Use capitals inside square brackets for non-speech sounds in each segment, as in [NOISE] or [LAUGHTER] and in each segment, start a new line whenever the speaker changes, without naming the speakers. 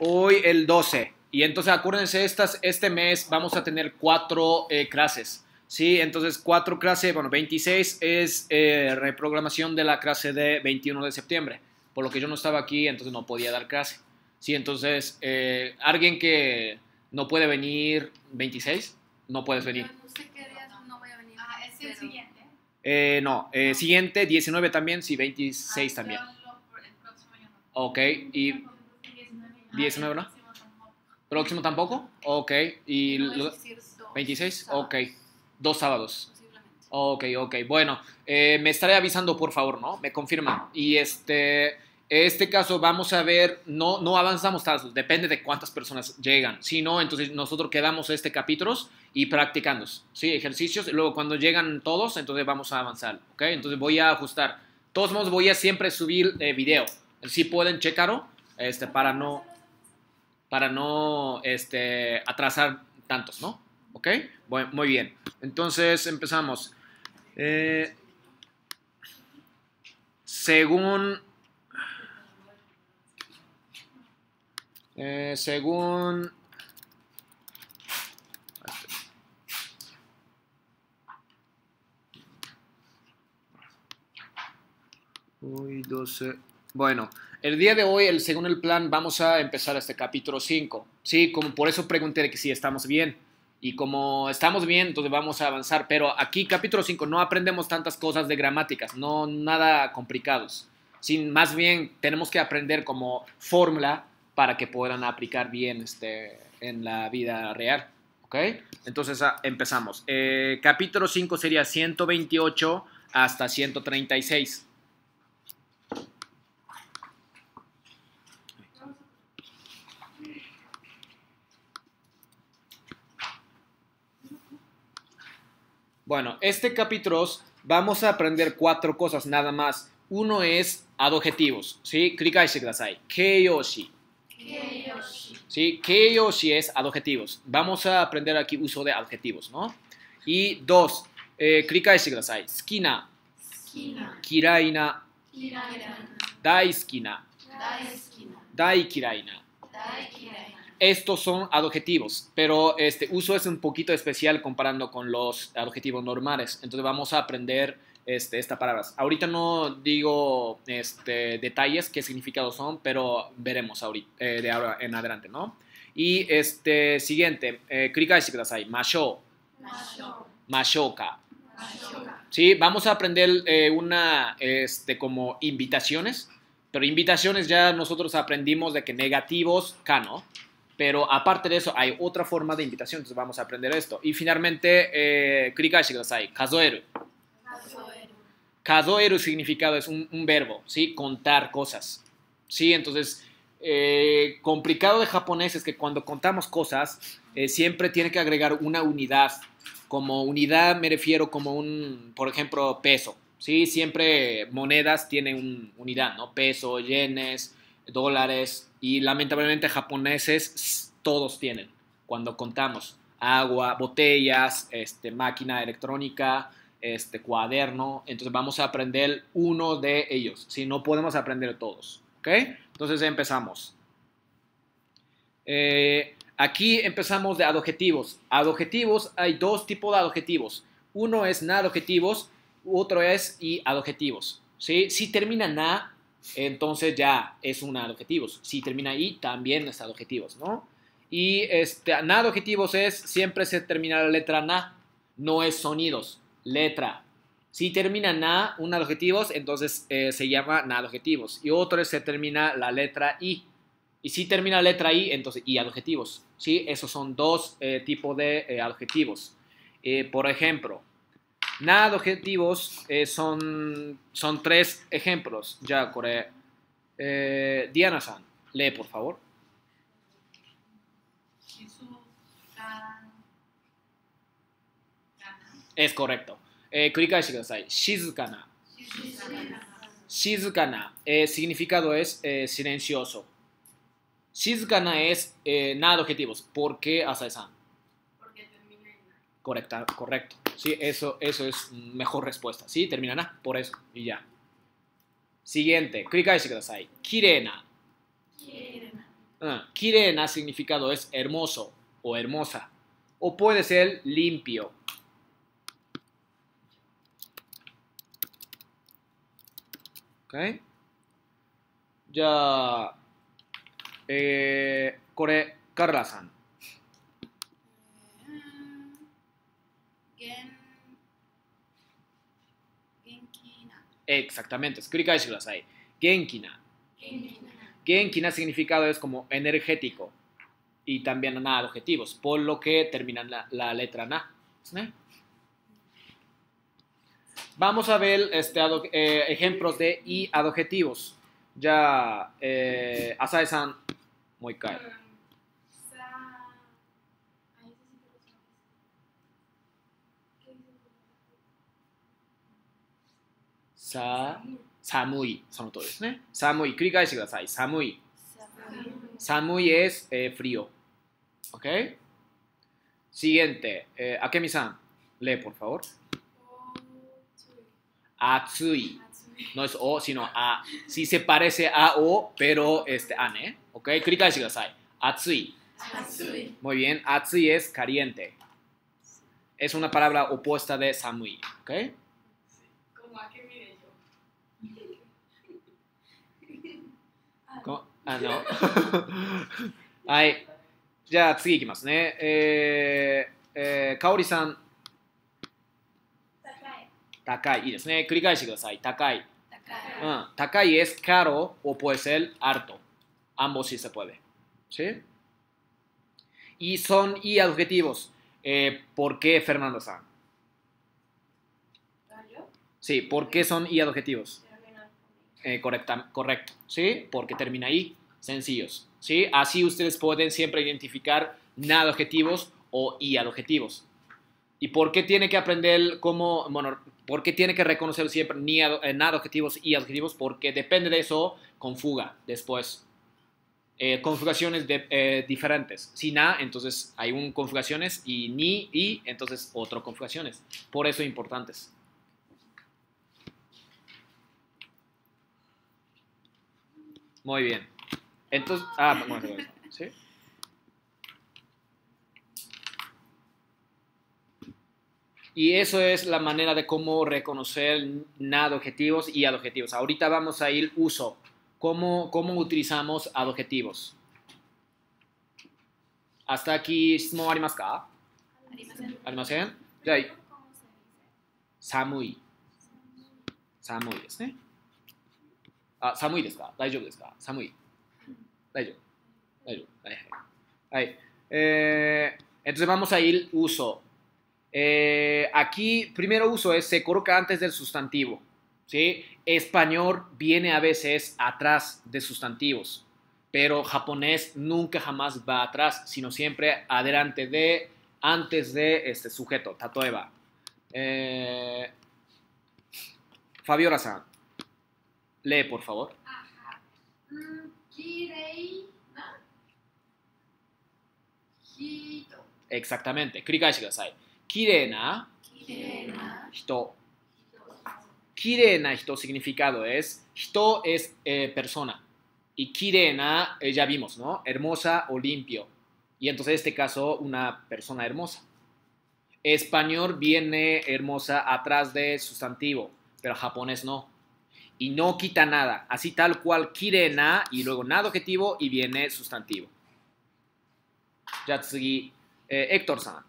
Hoy el 12. Y entonces acuérdense, estas, este mes vamos a tener cuatro eh, clases. Sí, entonces cuatro clases, bueno, 26 es eh, reprogramación de la clase de 21 de septiembre. Por lo que yo no estaba aquí, entonces no podía dar clase. Sí, entonces, eh, alguien que no puede venir 26, no puedes venir.
No sé qué día no voy a venir.
Ah, es el siguiente.
Eh, no, eh, siguiente, 19 también, sí, 26
Ah,
también.
lo- el próximo ya no.
Ok, y 19, ¿no?
Próximo tampoco.
Ok, y
No
lo-
es decir dos
26,
sábados,
ok, dos sábados. Ok, ok. Bueno, eh, me estaré avisando, por favor, ¿no? Me confirman. Y este, este caso vamos a ver, no, no avanzamos tanto, depende de cuántas personas llegan. Si no, entonces nosotros quedamos este capítulos y practicando, ¿sí? Ejercicios. Y luego cuando llegan todos, entonces vamos a avanzar, ¿ok? Entonces voy a ajustar. De todos modos, voy a siempre subir eh, video. Si pueden checarlo, este, para no, para no este, atrasar tantos, ¿no? ¿Ok? Bueno, muy bien. Entonces empezamos. Eh, según. eh, según. Hoy 12. Bueno, el día de hoy, el, según el plan, vamos a empezar este capítulo 5. Sí, como por eso pregunté que si estamos bien. Y como estamos bien, entonces vamos a avanzar. Pero aquí, capítulo 5, no aprendemos tantas cosas de gramáticas, no nada complicados. Sin, más bien, tenemos que aprender como fórmula para que puedan aplicar bien este, en la vida real. ¿Ok? Entonces ah, empezamos. Eh, capítulo 5 sería 128 hasta 136. Bueno, este capítulo vamos a aprender cuatro cosas nada más. Uno es adjetivos, ¿sí? Clicaste kudasai. Keiyoshi. Keiyoshi. ¿Sí? Keiyoshi es adjetivos. Vamos a aprender aquí uso de adjetivos, ¿no? Y dos, eh, clicaste. Skina.
Skina.
Kiraina.
Kiraina. Daikina. Daikina.
Daikiraina.
Daikiraina
estos son adjetivos, pero este uso es un poquito especial comparando con los adjetivos normales. Entonces vamos a aprender este, estas palabras. Ahorita no digo este, detalles qué significados son, pero veremos ahorita, eh, de ahora en adelante, ¿no? Y este siguiente, eh, kurikaishi kudasai. Masho. Mashoka. Sí, vamos a aprender eh, una, este, como invitaciones, pero invitaciones ya nosotros aprendimos de que negativos, kano. Pero aparte de eso, hay otra forma de invitación, entonces vamos a aprender esto. Y finalmente, eh, kurikaishi kazoeru. Kazoeru significado es un, verbo, ¿sí? Contar cosas, ¿sí? Entonces, eh, complicado de japonés es que cuando contamos cosas, eh, siempre tiene que agregar una unidad. Como unidad me refiero como un, por ejemplo, peso, ¿sí? Siempre monedas tienen un, unidad, ¿no? Peso, yenes, dólares. Y lamentablemente japoneses todos tienen cuando contamos. Agua, botellas, este, máquina electrónica, este cuaderno. Entonces vamos a aprender uno de ellos. Si no podemos aprender todos. ¿Ok? Entonces empezamos. Eh, aquí empezamos de adjetivos. Adjetivos, hay dos tipos de adjetivos. Uno es na adjetivos, otro es y adjetivos. ¿sí? Si termina na, entonces ya es un adjetivos. Si termina i, también es adjetivos, ¿no? Y este, na adjetivos es, siempre se termina la letra na, no es sonidos, letra. Si termina na, un adjetivos, entonces eh, se llama na adjetivos. Y otro es se termina la letra i. Y si termina la letra i, entonces y adjetivos. ¿sí? Esos son dos eh, tipos de eh, adjetivos. Por ejemplo, na adjetivos eh, son, son tres ejemplos. Ya, Core. Eh, Diana-san, lee por favor.
静かか
Es correcto. Eh, 繰り返してください。静かな。
な静かな
静かな、eh, significado es eh, silencioso. Shizukana es eh, nada objetivos. ¿Por qué, Asae-san? Correcta, correcto. Sí, eso, eso es mejor respuesta. Sí, termina na, por eso. Y ya. Siguiente. 繰り返してください。綺麗な。
綺麗な
うん、綺麗な significado es hermoso o hermosa. O puede ser limpio. ¿Ok? じゃあ、えー、これ、カルラさん。
Gen... Genkina.
Exactamente,
escribí
ahí. Genkina. Genkina. Significado es como energético y también nada adjetivos, por lo que termina la, letra na. Vamos a ver este, ad, eh, ejemplos de y adjetivos. Ya, eh, Asae-san, muy caro.
さ、
寒い、その通りですね。寒い、繰り返してください。寒い。寒い es eh, frío. ¿Ok? Siguiente, eh, Akemi-san, lee por favor. 暑い。No es o, sino a. Sí se parece a o, pero este ane. ¿Ok? 繰り返してください。暑い。Muy bien. 暑い es caliente. Es una palabra opuesta de 寒い。¿Ok? あのはい。じゃあ次いきますね。えー、えー、かおりさん、
高い。
高い。いいですね。繰り返してください。高い。
takai
うん、高い es caro o puede ser alto. Ambos sí se puede. ¿Sí? Y son y adjetivos. Eh, ¿Por qué, Fernando San?
¿Yo?
Sí, ¿por qué son y adjetivos?
Termina con
Eh, correcta, correcto. ¿Sí? Porque termina ahí. Sencillos. ¿Sí? Así ustedes pueden siempre identificar nada adjetivos o y adjetivos. ¿Y por qué tiene que aprender cómo, bueno, por qué tiene que reconocer siempre ni eh, nada adjetivos y adjetivos? Porque depende de eso, conjuga después. Eh, conjugaciones de- eh, diferentes. Si na, entonces hay un conjugaciones y ni, y, entonces otro conjugaciones. Por eso importantes. Muy bien. Entonces, ah, bueno, ¿sí? Y eso es la manera de cómo reconocer nada objetivos y adjetivos. Ahorita vamos a ir uso. ¿Cómo, cómo utilizamos adjetivos? Hasta aquí, ¿no hay más acá? ¿Almacén? Samui. Samui, ¿sí? Ah, samui desu ka? Daijoubu? Samui. Ahí eh, entonces vamos a ir uso. Eh, aquí, primero uso es se coloca antes del sustantivo. ¿sí? Español viene a veces atrás de sustantivos, pero japonés nunca jamás va atrás, sino siempre adelante de, antes de este sujeto, tatoeba. Eh, Fabiola San, lee por favor.
ん、きれいな人。
Exactamente, 繰り返してください。きれいな
きれいな
人。きれいな人 significado es, 人 es eh, persona. Y kirena, eh, ya vimos, ¿no? Hermosa o limpio. Y entonces en este caso, una persona hermosa. Español viene hermosa atrás de sustantivo, pero japonés no. Y no quita nada. Así tal cual, kirena y luego nada adjetivo y viene sustantivo. Ya tsugi, eh, Héctor-san.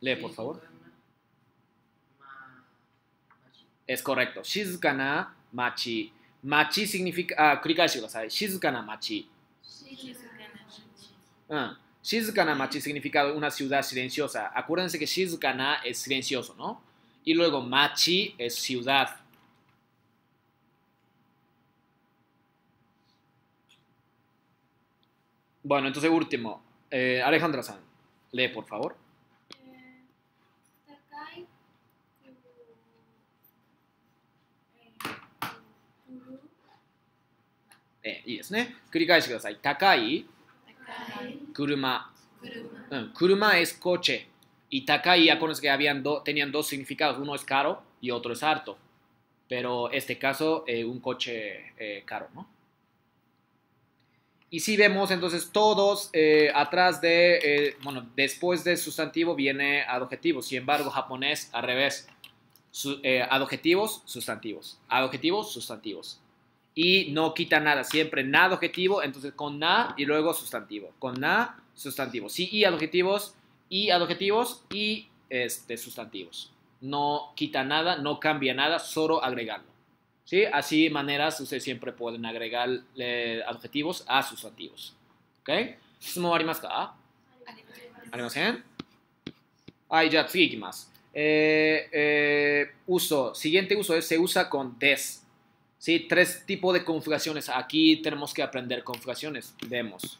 Lee, por favor. Es correcto. Shizukana machi. Machi significa. Ah, 繰り返してください。Shizukana machi.
静かな町
Ah, Shizukana machi significa una ciudad silenciosa. Acuérdense que Shizukana es silencioso, ¿no? Y luego machi es ciudad. Bueno, entonces último. Eh, Alejandra San, lee por favor.
えー高い。くえーくる
Eh, いいですね。繰り返してください。高い
高い
車。
車
Mm, Kuruma es coche. Y Takai, acuérdense que habían do- tenían dos significados. Uno es caro y otro es harto. Pero este caso, eh, un coche eh, caro, ¿no? Y si vemos, entonces todos eh, atrás de, bueno, después de sustantivo viene adjetivo. Sin embargo, japonés al revés. Adjetivos, sustantivos. Adjetivos, sustantivos. Y no quita nada, siempre na adjetivo, entonces con na y luego sustantivo. Con na, sustantivo. Sí, y adjetivos, y adjetivos y este, sustantivos. No quita nada, no cambia nada, solo agregarlo. ¿Sí? Así maneras ustedes siempre pueden agregar eh, adjetivos a sustantivos. ¿Ok? 質問ありますか
あります
ありませんはい、じゃあ次いきます。Eh, eh, uso, siguiente uso es se usa con des. ¿Sí? Tres tipos de conjugaciones. Aquí tenemos que aprender conjugaciones. Vemos.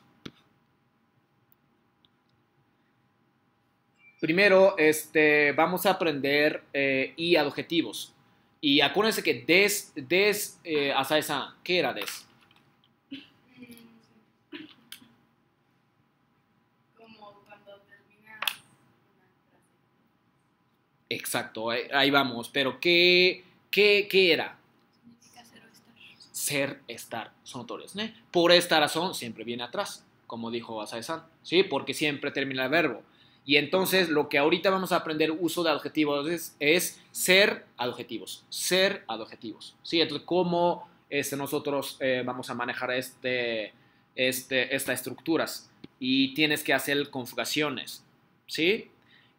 Primero, este, vamos a aprender eh, y adjetivos. Y acuérdense que des, des, eh, ¿qué era des?
Como cuando terminas una frase.
Exacto, ahí, ahí vamos. Pero ¿qué, qué, qué era?
Significa ser o estar.
ser, estar, son notorios. ¿no? Por esta razón siempre viene atrás, como dijo Asae-san, ¿sí? Porque siempre termina el verbo. Y entonces lo que ahorita vamos a aprender uso de adjetivos es, es ser adjetivos, ser adjetivos, ¿sí? Entonces, ¿cómo este, nosotros eh, vamos a manejar este, este, estas estructuras? Y tienes que hacer conjugaciones, ¿sí?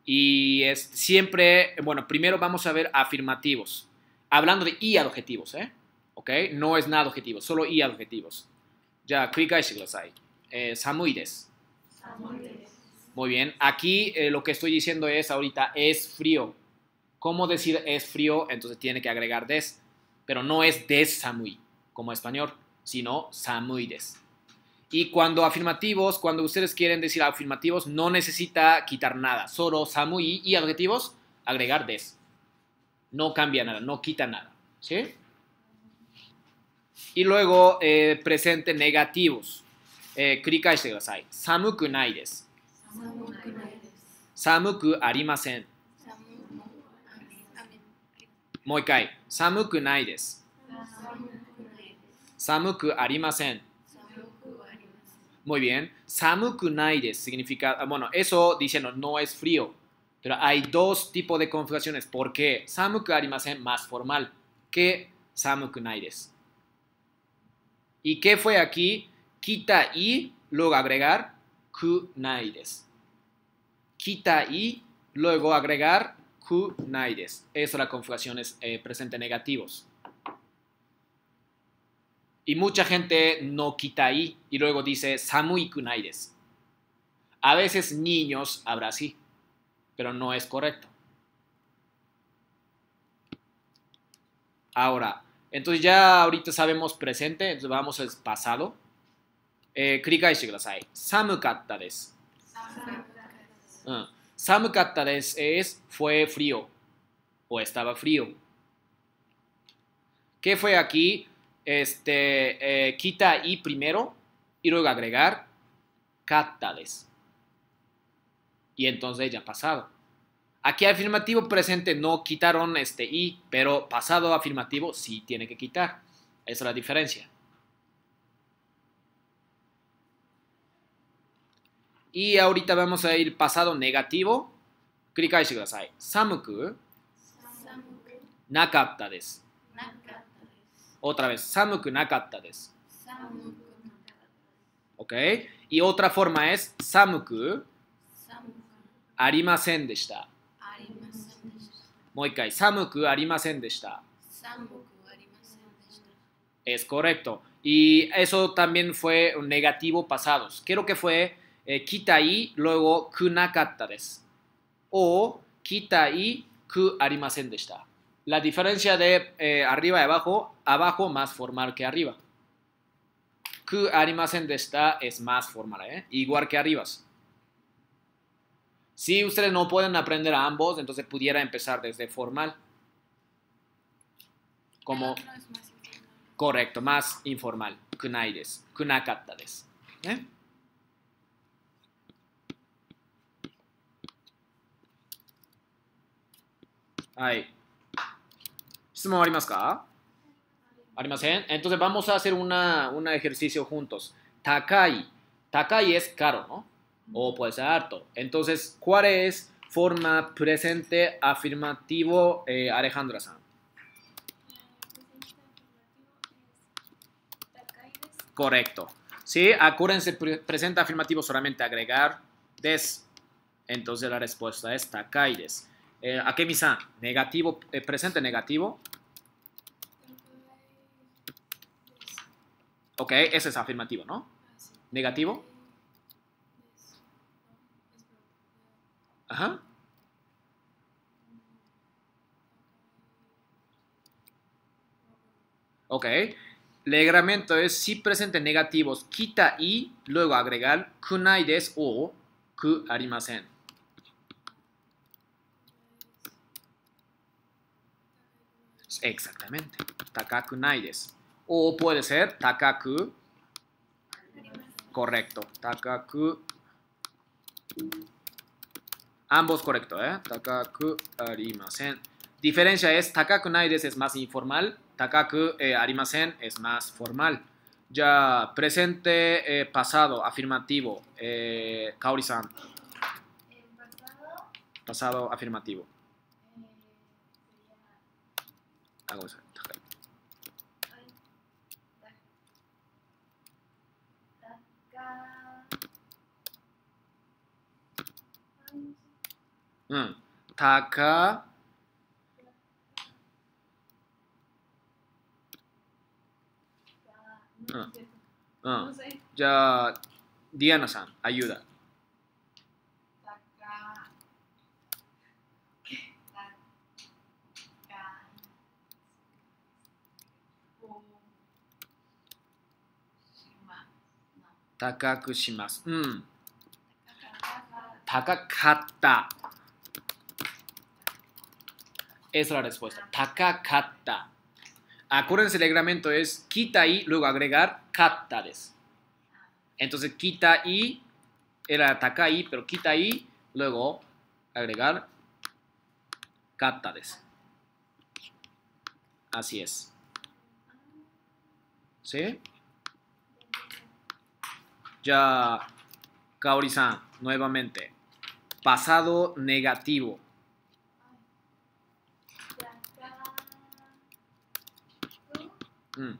Y es siempre, bueno, primero vamos a ver afirmativos, hablando de y adjetivos, ¿eh? ¿ok? No es nada adjetivo, solo y adjetivos. Ya, 繰り返してください。えー寒いです。 Muy bien. Aquí eh, lo que estoy diciendo es ahorita es frío. ¿Cómo decir es frío? Entonces tiene que agregar des. Pero no es des samui, como español, sino samui des. Y cuando afirmativos, cuando ustedes quieren decir afirmativos, no necesita quitar nada. Solo samui y adjetivos, agregar des. No cambia nada, no quita nada. ¿Sí? Y luego eh, presente negativos. Eh, 繰り返してください。寒くないです。
寒くないです。
寒くありません。
寒く雨
もう一回。寒くないです。
寒くないです。
寒くありません。
寒くありません。
Muy bien. Samuku naides significa, ah, bueno, eso diciendo no es frío. Pero hay dos tipos de conjugaciones. ¿Por qué? Samuku arimasen más formal que samuku naides. ¿Y qué fue aquí? Quita y luego agregar ku naides. Quita y luego agregar ku naides. Esa es la conjugación es eh, presente negativos. Y mucha gente no quita i y luego dice samui kunai desu. A veces niños habrá así, pero no es correcto. Ahora, entonces ya ahorita sabemos presente, entonces vamos al pasado. Eh, 繰り返してください。寒かったです。
寒かったです。
うん。寒かったです es fue frío o estaba frío. ¿Qué fue aquí? Este, eh, quita y primero y luego agregar katta desu. Y entonces ya pasado. Aquí afirmativo presente no quitaron este y, pero pasado afirmativo sí tiene que quitar. Esa es la diferencia. Y ahorita vamos a ir pasado negativo. 繰り返してください。寒く
寒く
なかったです。
なかったです。
Otra vez, 寒くなかったです。
寒くなかったで
¿Ok? Y otra forma es 寒く
す。寒く
ありませんでした。
ありませんでした。
もう一回、寒くありませんでした。
寒くありませんでした。
Es correcto. Y eso también fue un negativo pasados. Creo que fue eh, kita y luego ku nakatta desu. O kita y ku arimasen deshita. La diferencia de eh, arriba y abajo, abajo más formal que arriba. Ku arimasen deshita es más formal, ¿eh? igual que arriba. Si ustedes no pueden aprender a ambos, entonces pudiera empezar desde formal. Como. Correcto, más informal. Kunai desu. Kunakatta desu. ¿Eh? Ahí. 質問ありますかありません Entonces vamos a hacer una, un ejercicio juntos. takai. Takai es caro, ¿no? O puede ser alto. Entonces, ¿cuál es forma presente afirmativo, eh, Alejandra-san? Correcto. Sí, acuérdense, pre- presente afirmativo solamente agregar des. Entonces la respuesta es takai des. Eh, Akemi-san, negativo, eh, presente negativo. Ok, ese es afirmativo, ¿no? Negativo. Ajá. Ok. Reglamento es si presente negativos, quita y luego agregar kunai des o ku arimasen. Exactamente. Takaku nai des. O puede ser takaku. Correcto. Takaku. Ambos correcto, ¿eh? Takaku arimasen. Diferencia es takaku nai des es más informal, takaku eh, arimasen es más formal. Ya presente, eh, pasado, afirmativo. Eh, Kaori-san,
pasado,
afirmativo.
eh,
Ah,ごめんなさい高い
sería. Ay, ta- taca- Ay,
うん。たか、
ta- no
Ah.
sé.
う
No
ん。
sé.
じゃあ、ディアナさん、ayuda。 高くします。うん。
Taca-
高かった。Esa es la respuesta. 高かった。Acuérdense, el reglamento es quita y luego agregar katta des. Entonces quita y era takai, pero quita y luego agregar katta des. Así es. ¿Sí? Ya, Kaori-san, nuevamente. Pasado negativo. Mm.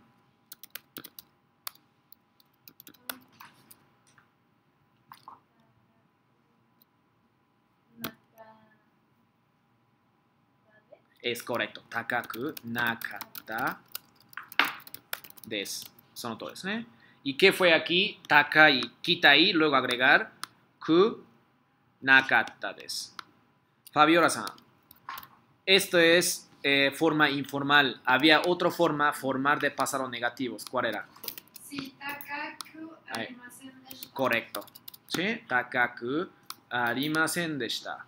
Es correcto. Takaku nakata des. Son todos, ¿eh? ¿Y qué fue aquí? Takai. Quita y luego agregar ku nakata des. Fabiola-san. Esto es eh, forma informal. Había otra forma formar de pasado negativos. ¿Cuál era?
Sí, takaku arimasen deshita.
Correcto. ¿Sí? Takaku arimasen deshita.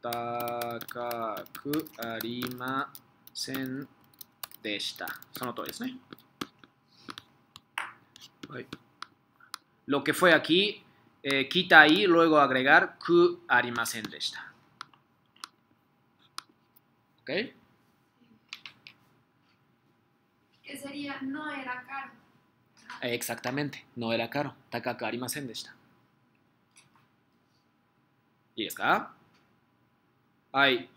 Takaku arimasen deshita. Son ¿eh? Lo que fue aquí, eh, quita ahí, luego agregar ku arimasen deshita. ¿Ok?
Que sería no era caro.
Eh, exactamente, no era caro. Takaka arimasen deshita. ¿Y es acá? Hay.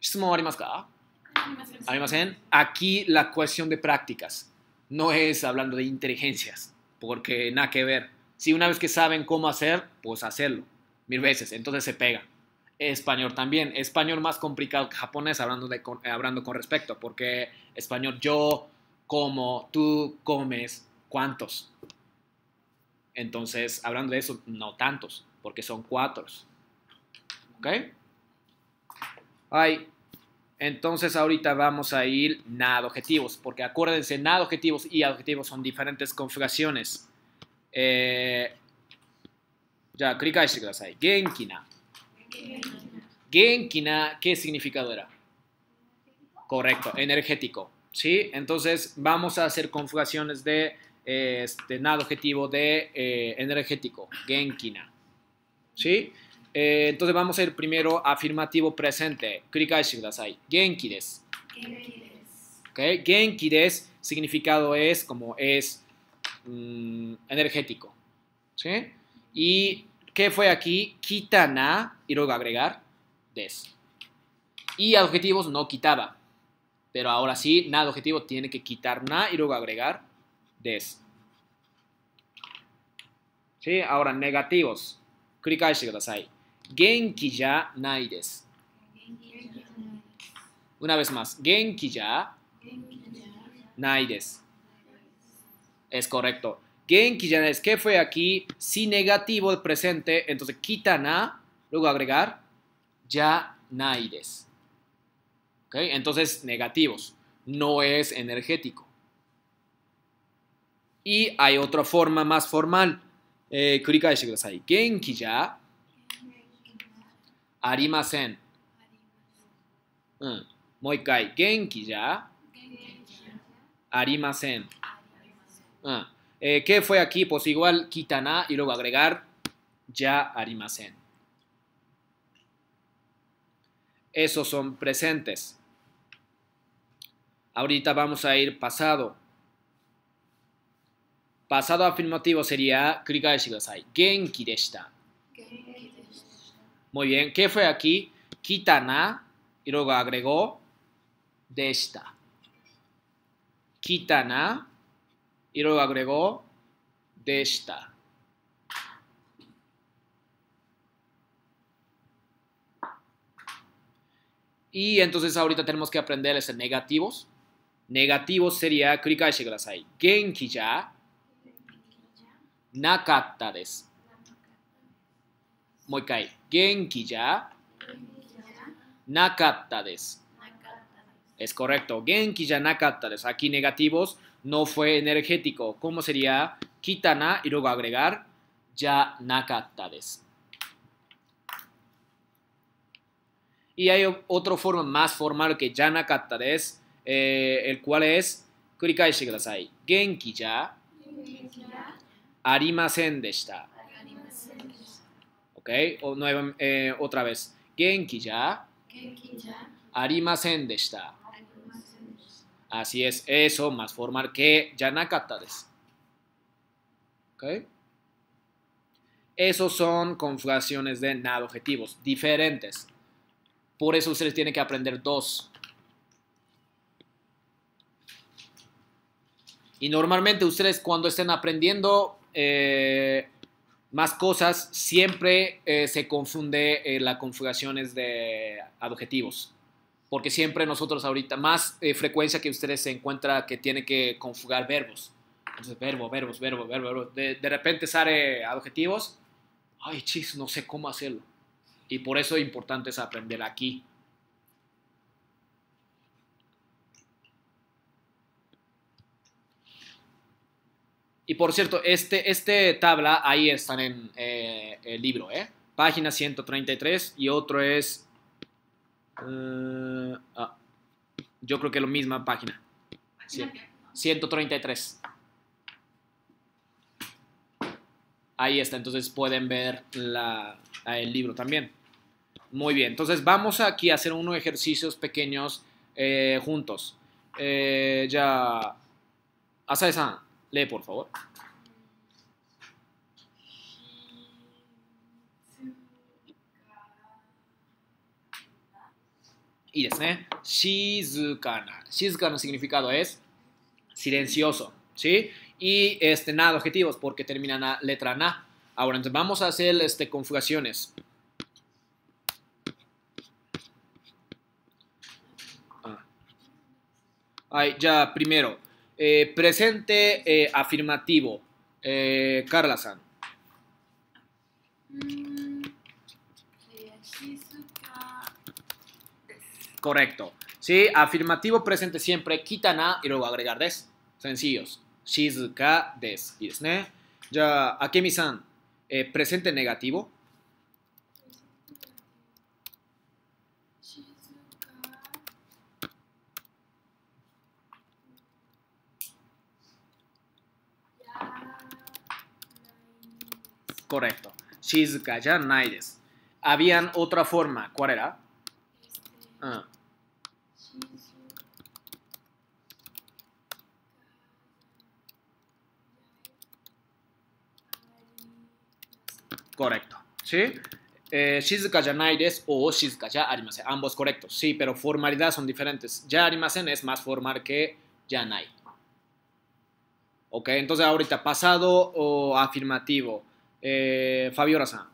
¿Shitumon arimasu? Arimasen. Aquí la cuestión de prácticas no es hablando de inteligencias, porque nada que ver. Si una vez que saben cómo hacer, pues hacerlo. Mil veces, entonces se pega. Español también. Español más complicado que japonés hablando, de, con- hablando con respecto, porque español yo, como, tú, comes, ¿cuántos? Entonces, hablando de eso, no tantos, porque son cuatro. ¿Ok? Ay, entonces ahorita vamos a ir nada objetivos, porque acuérdense, nada objetivos y adjetivos son diferentes configuraciones. Eh, ya, clic ahí, Genkina. Genkina, ¿qué significado era? Correcto, energético. ¿Sí? Entonces vamos a hacer conjugaciones de eh, este, nada objetivo de eh, energético, Genkina. ¿Sí? Eh, entonces vamos a ir primero afirmativo presente.
Genki desu.
Okay. Genki desu significado es como es mm, energético. ¿Sí? ¿Y qué fue aquí? Quita Kitana, y luego agregar des. Y adjetivos no quitaba. Pero ahora sí, nada objetivo tiene que quitar na y luego agregar des. ¿Sí? Ahora negativos. Kurikaeshi kudasai. 返してください。元気じゃないです。Una vez más. 元気じゃないです。Es correcto. Genki ya es. ¿Qué fue aquí? Si negativo el presente, entonces quita na, luego agregar ya naides. ¿Ok? Entonces negativos. No es energético. Y hay otra forma más formal. Eh, 繰り返してください。元気じゃ ありません。うん。もう一回。元気じゃありません。Ah, eh, ¿Qué fue aquí? Pues igual quitan a y luego agregar ya arimasen. Esos son presentes. Ahorita vamos a ir pasado. Pasado afirmativo sería 繰り返してください。元気でした。 Muy bien. ¿Qué fue aquí? Quitan a y luego agregó de esta. Quitan a y luego agregó de esta. Y entonces ahorita tenemos que aprender los negativos. Negativos sería 繰り返してください。元気じゃなかったです。 もう一回。元気じゃなかったです。Es correcto. Genki ya nakata des. Aquí negativos no fue energético. ¿Cómo sería? Kitana y luego agregar ya nakata des. Y hay otra forma más formal que ya nakata des, eh, el cual es 繰り返してください。元気じゃありませんでした。 ¿ok? O nueva, eh, otra vez. Genki ya. Arimasen deshita. Así es, eso más formal que yanakata desu. ¿Ok? Esos son conjugaciones de nada objetivos, diferentes. Por eso ustedes tienen que aprender dos. Y normalmente ustedes cuando estén aprendiendo eh, más cosas, siempre eh, se confunde eh, las conjugaciones de adjetivos porque siempre nosotros ahorita, más eh, frecuencia que ustedes se encuentra que tiene que conjugar verbos. Entonces, verbo, verbos, verbo, verbo, verbo. De, de repente sale adjetivos. Ay, chis, no sé cómo hacerlo. Y por eso es importante es aprender aquí. Y por cierto, este, este tabla ahí están en eh, el libro, ¿eh? Página 133 y otro es Uh, ah, yo creo que es la misma página. Sí, 133. Ahí está, entonces pueden ver la, el libro también. Muy bien, entonces vamos aquí a hacer unos ejercicios pequeños eh, juntos. Eh, ya, Asae-san, lee por favor. いいですね。静かな。静かな significado es silencioso, ¿sí? Y este, nada, adjetivos, porque termina la letra na. Ahora, entonces vamos a hacer este, conjugaciones. Ah. Ay, ya, primero. eh, presente eh, afirmativo. Eh, Carla-san. Correcto. Sí, afirmativo presente siempre, quitan a y luego agregar des. Sencillos. Shizuka des. ¿Y? Ya, Akemi-san, eh, presente negativo. Correcto. Shizuka ya nai. Habían otra forma. ¿Cuál era? Este, ah. Correcto. ¿Sí? Eh, shizuka ya nai o shizuka ya. Ambos correctos. Sí, pero formalidad son diferentes. Ya arimasen es más formal que ya nai. Ok, entonces ahorita pasado o afirmativo. Eh, Fabiola-san,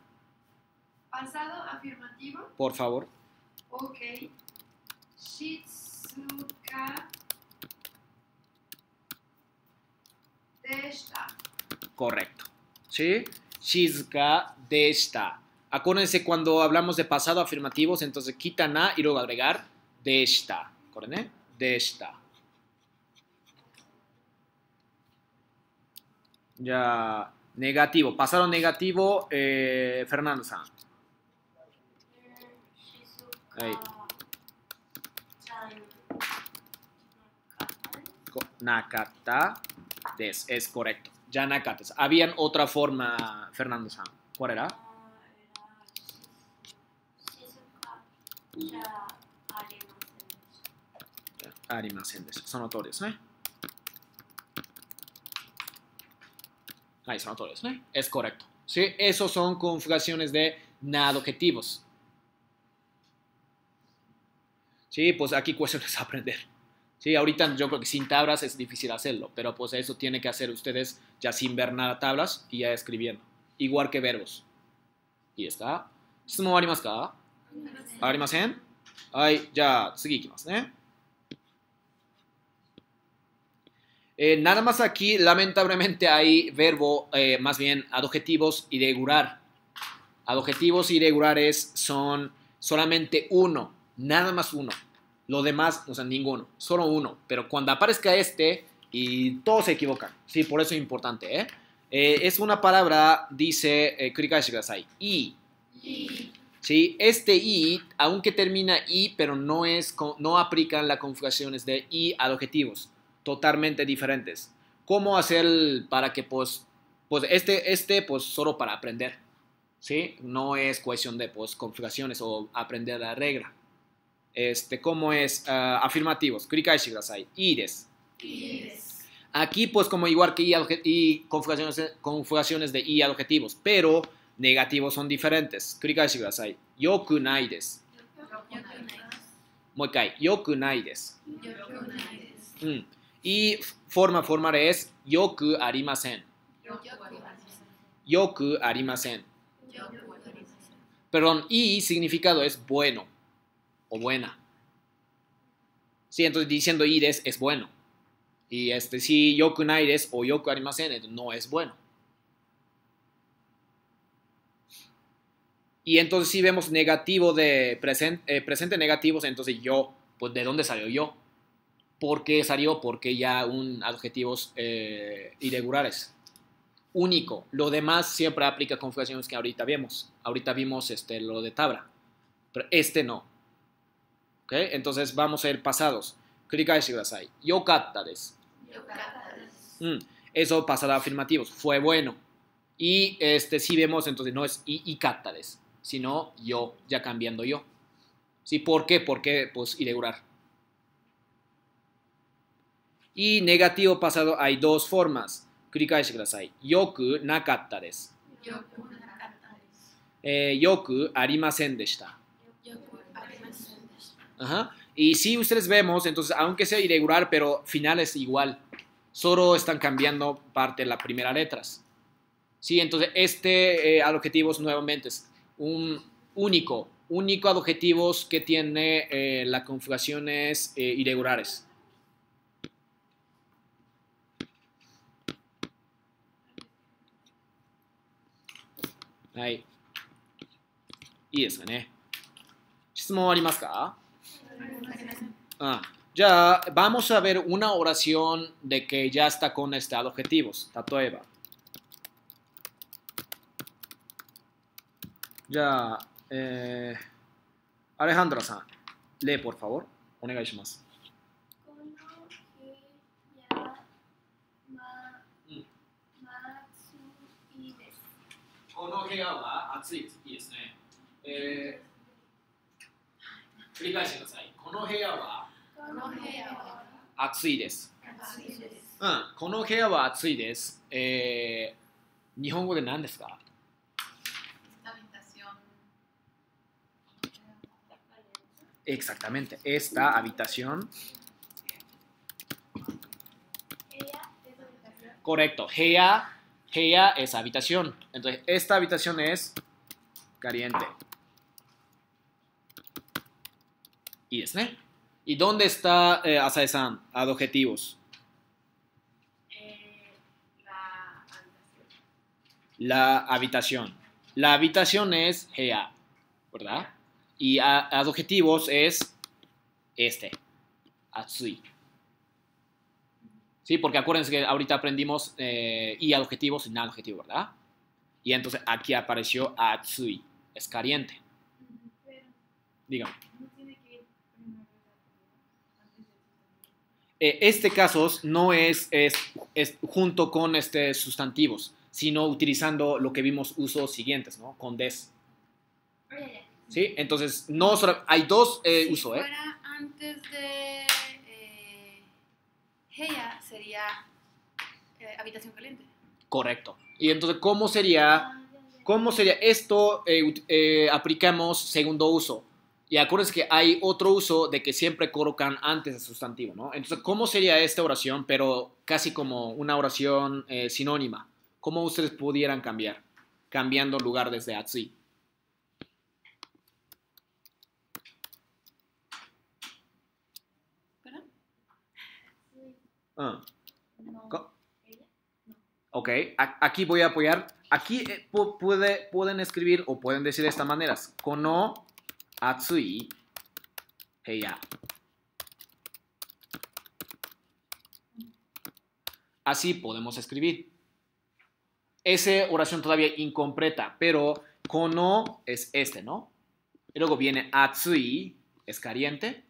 Pasado afirmativo.
por favor.
Ok. Shizuka deshita.
Correcto. ¿Sí? Shizuka deshita. Acuérdense cuando hablamos de pasado afirmativos, entonces quita na y luego agregar deshita. ¿Correcto? Deshita. Ya, negativo. Pasado negativo, eh, Fernando-san. Ahí. Co- Nakata des. Es correcto. Ya nakata. Habían otra forma, Fernando-san. ¿Cuál era? Arimasen desu. その通りですね。 Ahí son autores, ¿no? Es correcto. ¿sí? Esos son conjugaciones de nada objetivos. Sí, pues aquí cuestiones a aprender. Sí, ahorita yo creo que sin tablas es difícil hacerlo, pero pues eso tiene que hacer ustedes ya sin ver nada tablas y ya escribiendo. Igual que verbos. Y está. ¿Cómo arimasu ka? ¿Arimasen? Ay, ya, seguimos, ¿eh? Eh, nada más aquí, lamentablemente, hay verbo, eh, más bien adjetivos y. Adjetivos y son solamente uno, nada más uno. Lo demás, o sea, ninguno, solo uno. Pero cuando aparezca este, y todos se equivocan. Sí, por eso es importante, ¿eh? es una palabra, dice, eh, kurikashikudasai, i. Sí, este i, aunque termina i, pero no, es, no aplican las conjugaciones de i a adjetivos totalmente diferentes. ¿Cómo hacer para que, pues, pues este, este, pues, solo para aprender, ¿sí? No es cuestión de, pues, configuraciones o aprender la regla. Este, ¿cómo es? Uh, afirmativos. Ides. Ides. Aquí, pues, como igual que y, y configuraciones, configuraciones de y adjetivos, pero negativos son diferentes. Kurikaishi kudasai. Yoku nai desu. Yoku nai desu. Yoku nai desu. Y forma formal es yoku arimasen. Yoku arimasen. Perdón, y significado es bueno o buena. Sí, entonces diciendo ir es, bueno. Y este, si yoku naires o yoku arimasen no es bueno. Y entonces si vemos negativo de presente, eh, presente negativos, entonces yo, pues ¿de dónde salió yo? porque salió, porque ya un adjetivos eh, irregulares. Único. Lo demás siempre aplica configuraciones que ahorita vemos. Ahorita vimos este, lo de tabla. Pero este no. Entonces vamos a ir pasados. Clica y ahí. Yokatta desu. Mm. Eso pasará afirmativos. Fue bueno. Y este, si vemos, entonces no es y, y sino yo, ya cambiando yo. ¿Sí? ¿Por qué? Porque, pues, irregular. Y negativo pasado hay dos formas. 繰り返してください。よくなかったです。えーよくありませんでした。Ajá. Y si ustedes vemos, entonces, aunque sea irregular, pero final es igual. Solo están cambiando parte de las primeras letras. Sí, entonces este eh, adjetivos nuevamente es un único, único adjetivos que tiene eh, las conjugaciones eh, irregulares. Ahí. いいですかね。質問ありますか Ah, ya vamos a ver una oración de que ya está con este adjetivos. Tatoeba. Ya, eh, Alejandra san, lee por favor. お願いします。
この部屋
は暑いです。いいですね。えー、繰り返してください。この部屋は？
この部屋は
暑いです。うん、この部屋は暑いです。えー、日本語で何ですか？エクサ
クタメ
ンテ。エスタ・アビタション。コレクト。部屋。Hea es habitación. Entonces, esta habitación es caliente. ¿Y es ¿Y dónde está eh, Asae-san? Adjetivos.
Eh, la habitación.
La habitación. La habitación es hea, ¿verdad? Y a- adjetivos es este, atsui. Sí, porque acuérdense que ahorita aprendimos eh, y adjetivos y nada adjetivo, ¿verdad? Y entonces aquí apareció atsui, es caliente. Dígame.
adjetivo.
Eh, este caso no es, es, es junto con este sustantivos, sino utilizando lo que vimos usos siguientes, ¿no? Con des.
Oh.
¿Sí? Entonces, no solo, hay dos eh,
si
usos, ¿eh?
fuera antes de Sería eh, habitación caliente.
Correcto. Y entonces, ¿cómo sería, cómo sería esto? eh, eh, aplicamos segundo uso. Y acuérdense que hay otro uso de que siempre colocan antes del sustantivo, ¿no? Entonces, ¿cómo sería esta oración, pero casi como una oración sinónima? ¿Cómo ustedes pudieran cambiar? Cambiando lugar desde atsui. Ah,
No. Ella.
ok, a- aquí voy a apoyar. Aquí eh, pu- puede, pueden escribir o pueden decir de esta manera. Kono atsui heya. Así podemos escribir. Esa oración todavía incompleta, pero kono es este, ¿no? Y luego viene atsui, es caliente.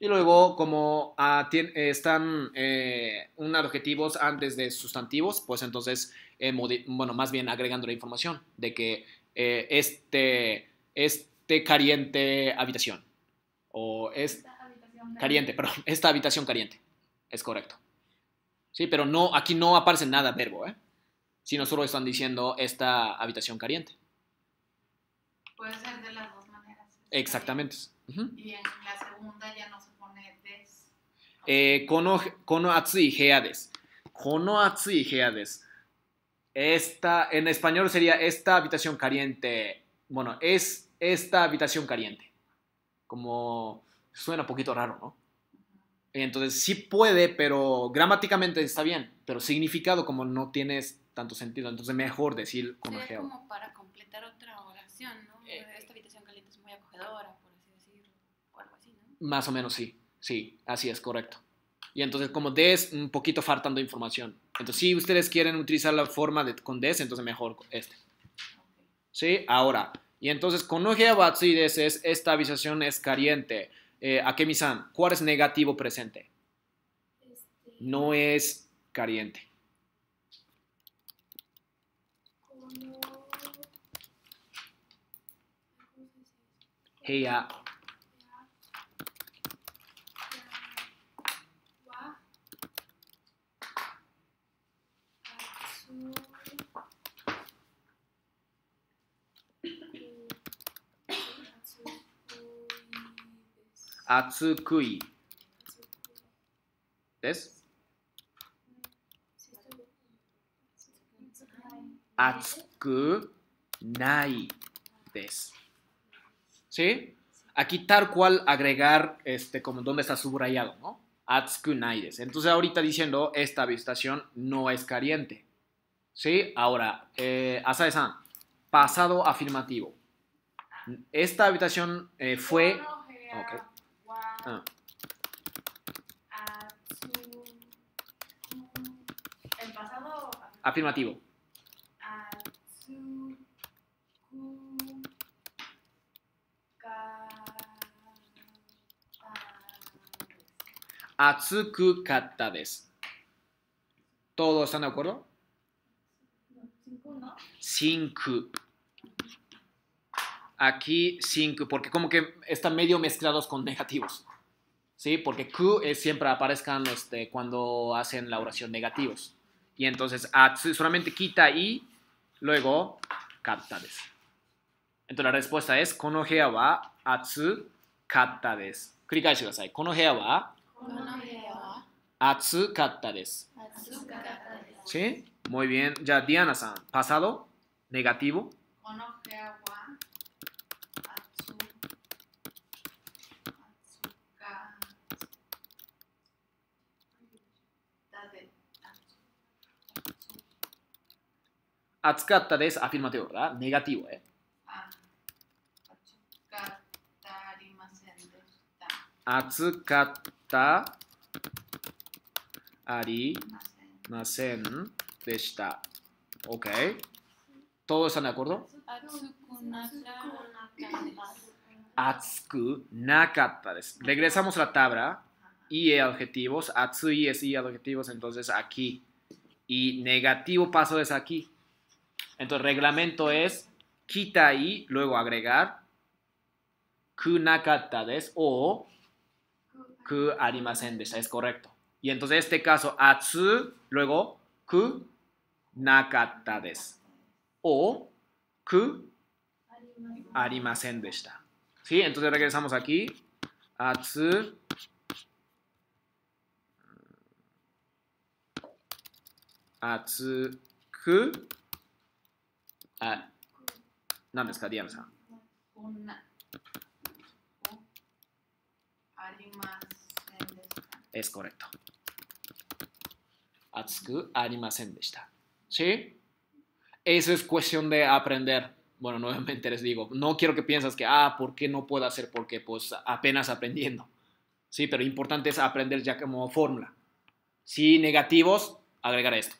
Y luego, como ah, tien- eh, están eh, un adjetivos antes de sustantivos, pues entonces, eh, bueno, más bien agregando la información de que eh, este, este caliente habitación. O es
Esta habitación.
caliente, perdón, [LAUGHS] esta habitación caliente. Es correcto. Sí, pero no, aquí no aparece nada verbo, ¿eh? Sino solo están diciendo esta habitación caliente.
Puede ser de las dos maneras.
Exactamente. Ujú.
Y en la segunda ya no se pone des.
Eh, kono, kono atsui hea desu. Kono atsui hea desu. Esta, en español sería esta habitación caliente. Bueno, es esta habitación caliente. Como suena un poquito raro, ¿no? Entonces sí puede, pero gramáticamente está bien. Pero significado como no tienes tanto sentido. Entonces mejor decir kono
Sería
hea.
como para completar otra oración, ¿no?
Eh,
Esta habitación caliente es muy acogedora, por así decirlo. O algo así, ¿no?
Más o menos sí, sí, así es correcto. Y entonces como des, un poquito faltando información. Entonces si ustedes quieren utilizar la forma de, con des, entonces mejor este. ¿Sí? Ahora, y entonces con Batsu des es esta habitación es caliente. Eh, Akemi-san, ¿cuál es negativo presente?
Este,
No es caliente.
Como...
Heya.
Wa. Atsu.
Atsukui des. Atsuku nai des. ¿Sí? Aquí tal cual agregar este como donde está subrayado, ¿no? Atsuku nai des. Entonces ahorita diciendo esta habitación no es caliente. ¿Sí? Ahora, eh, Asae-san, pasado afirmativo. Esta habitación eh, fue... Ok. Ah.
El pasado.
Afirmativo.
Ku. Ka.
Atsuku katta desu. ¿Todos están de acuerdo?
Cinco, ¿no?
Sinku. Aquí sinku, porque como que están medio mezclados con negativos. ¿Sí? Porque ku es siempre aparezcan este, cuando hacen la oración negativos. Y entonces atsu solamente quita y luego katta desu. Entonces la respuesta es kono hea wa atsu かったです。繰り返してください。この部屋は
この部屋は
暑かったです。
暑かったです。
¿Sí? Muy bien. Ya, Diana san, pasado, negativo.
この部屋は 暑かったで
す。afirmativo, ¿verdad? Negativo, ¿eh?
あ暑かったありませんでした。
暑かったあり
いません
ませんでした。Ok. ¿Todos están de acuerdo?
暑くなかったです。
暑くなかったです。Regresamos a la tabla. Y adjetivos. Atsui es y adjetivos. Entonces aquí. Y negativo paso es aquí. Entonces reglamento es quita y luego agregar. Ku nakata desu o ku arimasen deshita. Es correcto. Y entonces en este caso atsu luego ku nakata desu o ku arimasen deshita. ¿Sí? Entonces regresamos aquí. Atsu. Atsuku.
Eh. Una.
Es correcto. Atsuku arimasen deshita. ¿Sí? Eso es cuestión de aprender. Bueno, nuevamente les digo, no quiero que piensas que, ah, ¿por qué no puedo hacer? Porque pues apenas aprendiendo. Sí, pero importante es aprender ya como fórmula. Si negativos, agregar esto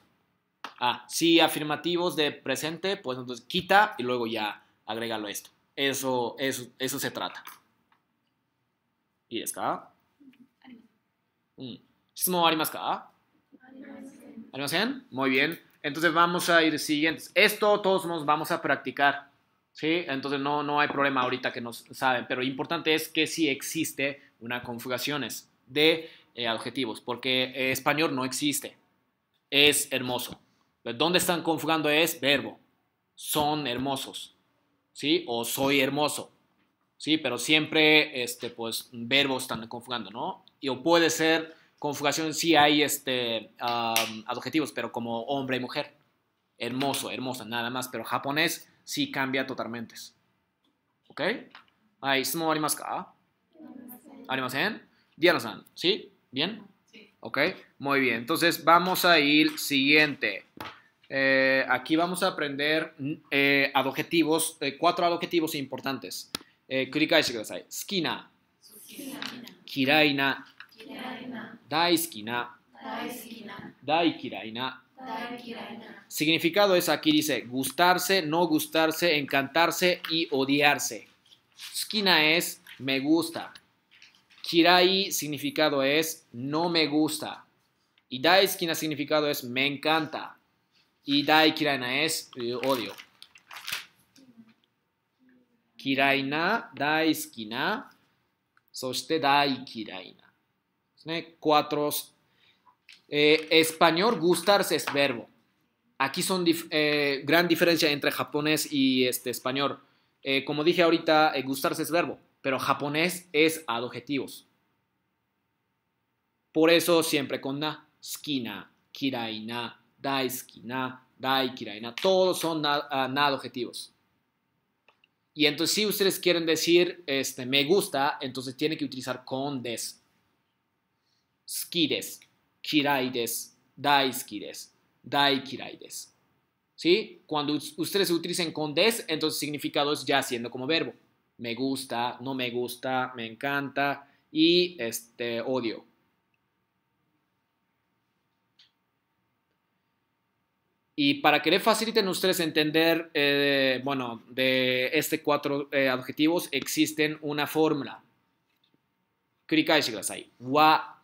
ah, sí, afirmativos de presente, pues entonces quita y luego ya agrégalo esto. Eso, eso, eso se trata. ¿Y mm. es acá? Muy bien. Entonces vamos a ir siguientes. Esto todos nos vamos a practicar. ¿sí? Entonces no, no hay problema ahorita que nos saben, pero lo importante es que sí existe una conjugaciones de eh, adjetivos, porque eh, español no existe. Es hermoso. ¿Dónde están conjugando es? Verbo. Son hermosos. ¿Sí? O soy hermoso. ¿Sí? Pero siempre, este, pues, verbos están conjugando, ¿no? Y o puede ser conjugación, sí hay este, adjetivos, pero como hombre y mujer. Hermoso, hermosa, nada más. Pero japonés sí cambia totalmente. ¿Ok? ¿Hay ¿arimasu ¿Arimasen? ¿sí? ¿Bien?
Sí.
¿Ok? Muy bien. Entonces vamos a ir siguiente. Eh, aquí vamos a aprender eh, adjetivos, eh, cuatro adjetivos importantes. Eh, 繰り返してください。好きな、
好きな
嫌いな、
嫌いな、
大好きな、
大好きな、
大嫌いな。
大嫌いな。
Significado es aquí dice gustarse, no gustarse, encantarse y odiarse. 好きな es me gusta. Kirai significado es no me gusta. Y Daikina significado es me encanta. Y Daikirana es eh, odio. Kiraina, Daiskina, Soste Daikiraina. Cuatro. Eh, español, gustarse es verbo. Aquí son eh, gran diferencia entre japonés y este, español. Eh, como dije ahorita, eh, gustarse es verbo pero japonés es adjetivos. Por eso siempre con na, skina, kiraina, daisuki-na, daikiraina, todos son na, ah, na adjetivos. Y entonces si ustedes quieren decir este, me gusta, entonces tienen que utilizar con des. Ski des, kirai des, daisuki. ¿Sí? Cuando us- ustedes utilicen con des, entonces significado es ya siendo como verbo Me gusta, no me gusta, me encanta y este odio. Y para que le faciliten ustedes entender, eh, bueno, de este cuatro eh, adjetivos, existen una fórmula. 繰り返してください。は、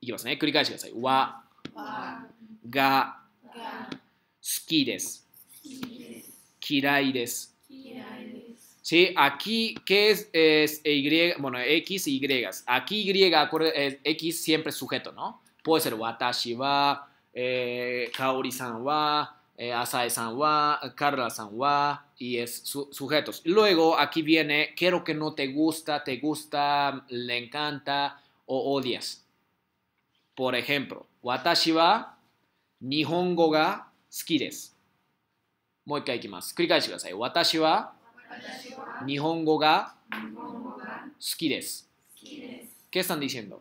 いきますね。繰り返してください。は、
わ、
が、
が、
好きです。
好きです。
嫌いです。 ¿Sí? Aquí, ¿qué es. Eh, bueno, X y Y. Aquí Y, eh, X siempre es sujeto, ¿no? Puede ser Watashi wa, eh, Kaori-san wa, eh, Asae-san wa, Carla-san wa, y es sujetos. Luego aquí viene, quiero que no te gusta, te gusta, le encanta o odias. Por ejemplo, Watashi wa Nihongo ga suki desu. もう一回いきます。繰り返してください。私は
私は
日本語が
日本語が
好きです。
好きです。
¿Qué están diciendo?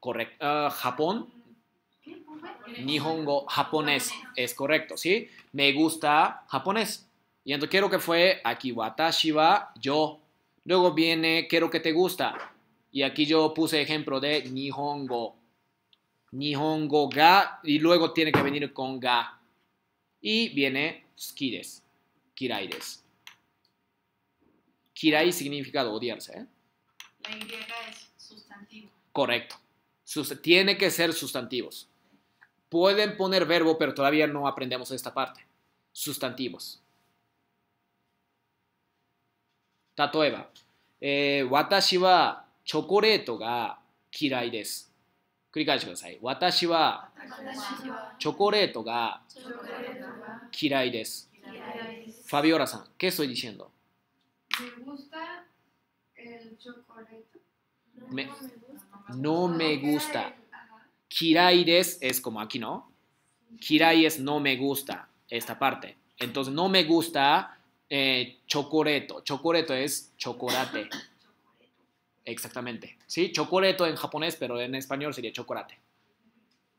Correcto. Ah, Japón.
¿Qué? ¿Cómo fue?
Nihongo, japonés. Es correcto, ¿sí? Me gusta japonés. Y entonces quiero que fue aquí, watashi wa yo. Luego viene, quiero que te gusta. Y aquí yo puse ejemplo de Nihongo. Nihongo ga. Y luego tiene que venir con ga. Y viene pues, Skides, Kiraides. Kirai significa odiarse. ¿eh?
La Y es sustantivo.
Correcto. Tiene que ser sustantivos. Pueden poner verbo, pero todavía no aprendemos esta parte. Sustantivos. Tatoeba. Eh, watashi wa ga kirai desu. 繰り返してください。私は
私は
チョコレートが
チョコレートが
嫌いです。
嫌いです。
Fabiola san, ¿qué estoy diciendo?
Me gusta el chocolate.
Me-
No me gusta.
no me gusta.
Ajá.
嫌いです es como aquí, ¿no? Kirai es no me gusta, esta parte. Entonces, no me gusta eh, chocoreto. Chocoreto es chocolate. Exactamente. ¿Sí? Chocoreto en japonés, pero en español sería chocolate.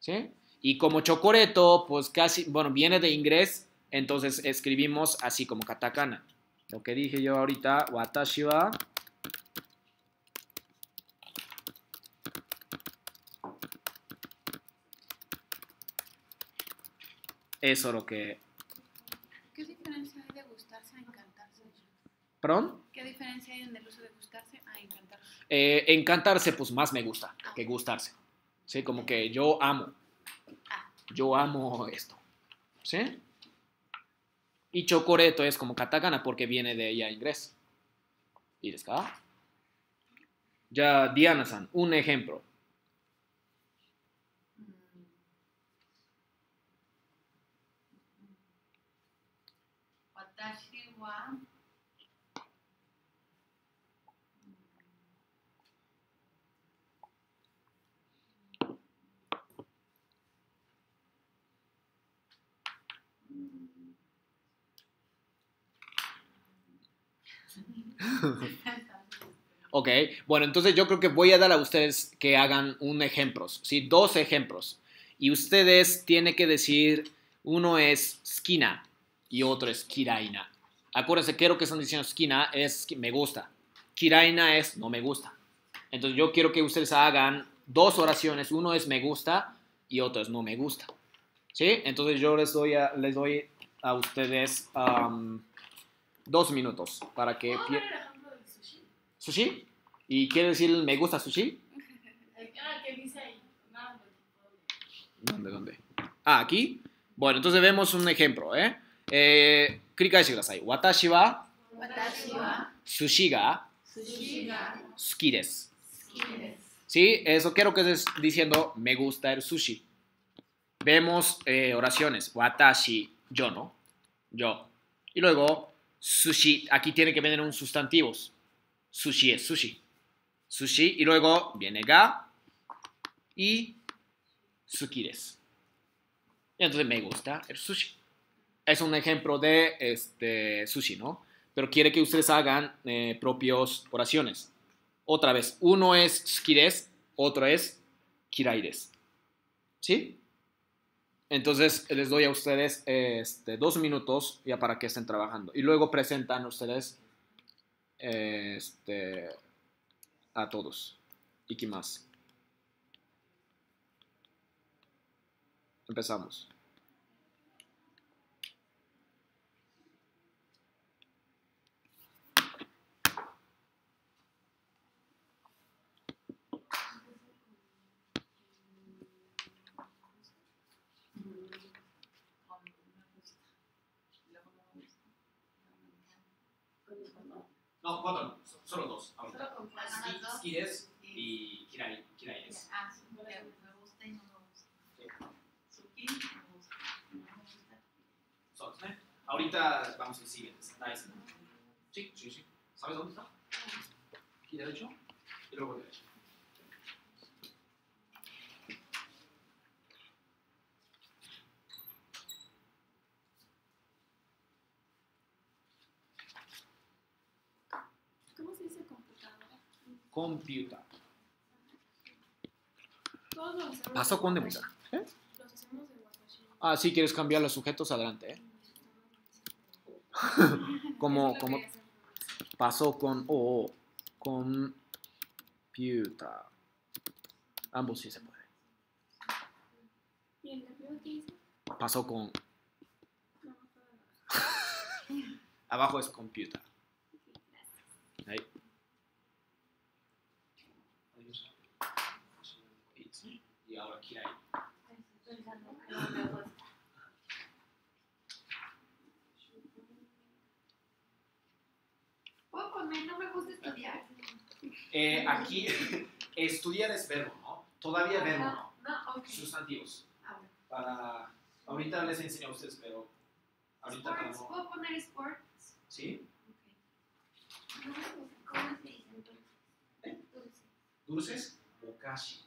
¿Sí? Y como chocoreto, pues casi, bueno, viene de inglés, entonces escribimos así como katakana. Lo que dije yo ahorita, watashi wa eso lo que...
¿Qué diferencia hay de gustarse a encantarse?
¿Perdón?
¿Qué diferencia hay en el uso de gustarse a encantarse?
Eh, encantarse, pues más me gusta que gustarse. ¿Sí? Como que yo amo. Yo amo esto. ¿Sí? Y chocoreto es como katakana porque viene de ella inglés. ¿Y? Ya, Diana-san, un ejemplo.
Mm. Watashi wa
Ok, bueno, entonces yo creo que voy a dar a ustedes que hagan un ejemplo, ¿sí? Dos ejemplos. Y ustedes tienen que decir, uno es skina y otro es kiraina. Acuérdense, quiero que están diciendo skina es que me gusta. Kiraina es no me gusta. Entonces yo quiero que ustedes hagan dos oraciones. Uno es me gusta y otro es no me gusta. ¿Sí? Entonces yo les doy a, les doy a ustedes am, dos minutos para que...
¿Puedo
pi-
ver el ejemplo del sushi?
¿Sushi? ¿Y quiere decir me gusta sushi? [LAUGHS]
Ah, ¿qué dice ahí? Nada, pero puedo
¿Dónde,
leer.
dónde? Ah, aquí. Bueno, entonces vemos un ejemplo, ¿eh? eh 繰り返してください。私は
私は
寿司が
寿司が
好きです。
好きです。
¿Sí? Eso quiero que estés diciendo me gusta el sushi. Vemos eh, oraciones. Watashi, yo, ¿no? Yo. Y luego, sushi. Aquí tiene que venir un sustantivos. Sushi es sushi. Sushi. Y luego viene ga y suki desu. Y entonces me gusta el sushi. Es un ejemplo de este, sushi, ¿no? Pero quiere que ustedes hagan eh, propios oraciones. Otra vez, uno es suki desu, otro es kirai desu. ¿Sí? Entonces les doy a ustedes este, dos minutos ya para que estén trabajando. Y luego presentan ustedes este, a todos. Ikimasu. Empezamos. No, cuatro no, solo dos. Aún.
Solo con
Skides y Kirai,
Ah, sí, me gusta y no me gusta. Suki, me gusta. No me gusta. ¿eh?
Ahorita vamos al siguiente. Nice. Sí, sí, sí. ¿Sabes dónde está? Aquí derecho y luego derecho. Computer.
De
con demutar. ¿Eh?
Los hacemos de watashi.
Ah, sí, quieres cambiar los sujetos adelante, ¿eh? [LAUGHS] Como, como pasó con o computer. Ambos sí se puede.
¿Y el?
Pasó con [LAUGHS] abajo es computer.
Gracias.
Ahí. Y ahora aquí hay.
Estoy pensando que no me gusta.
¿Puedo poner no me gusta estudiar?
Eh, aquí, [LAUGHS] estudiar es verbo, ¿no? Todavía verbo, ¿no?
No, ok.
Sustantivos.
Ah.
Para. Ahorita les enseño a ustedes, pero. Ahorita
Sports,
no.
¿puedo poner sports?
¿Sí?
Gusta. ¿Cómo se dice entonces?
¿Eh?
Dulce.
¿Dulces? Bokashi. Bokashi.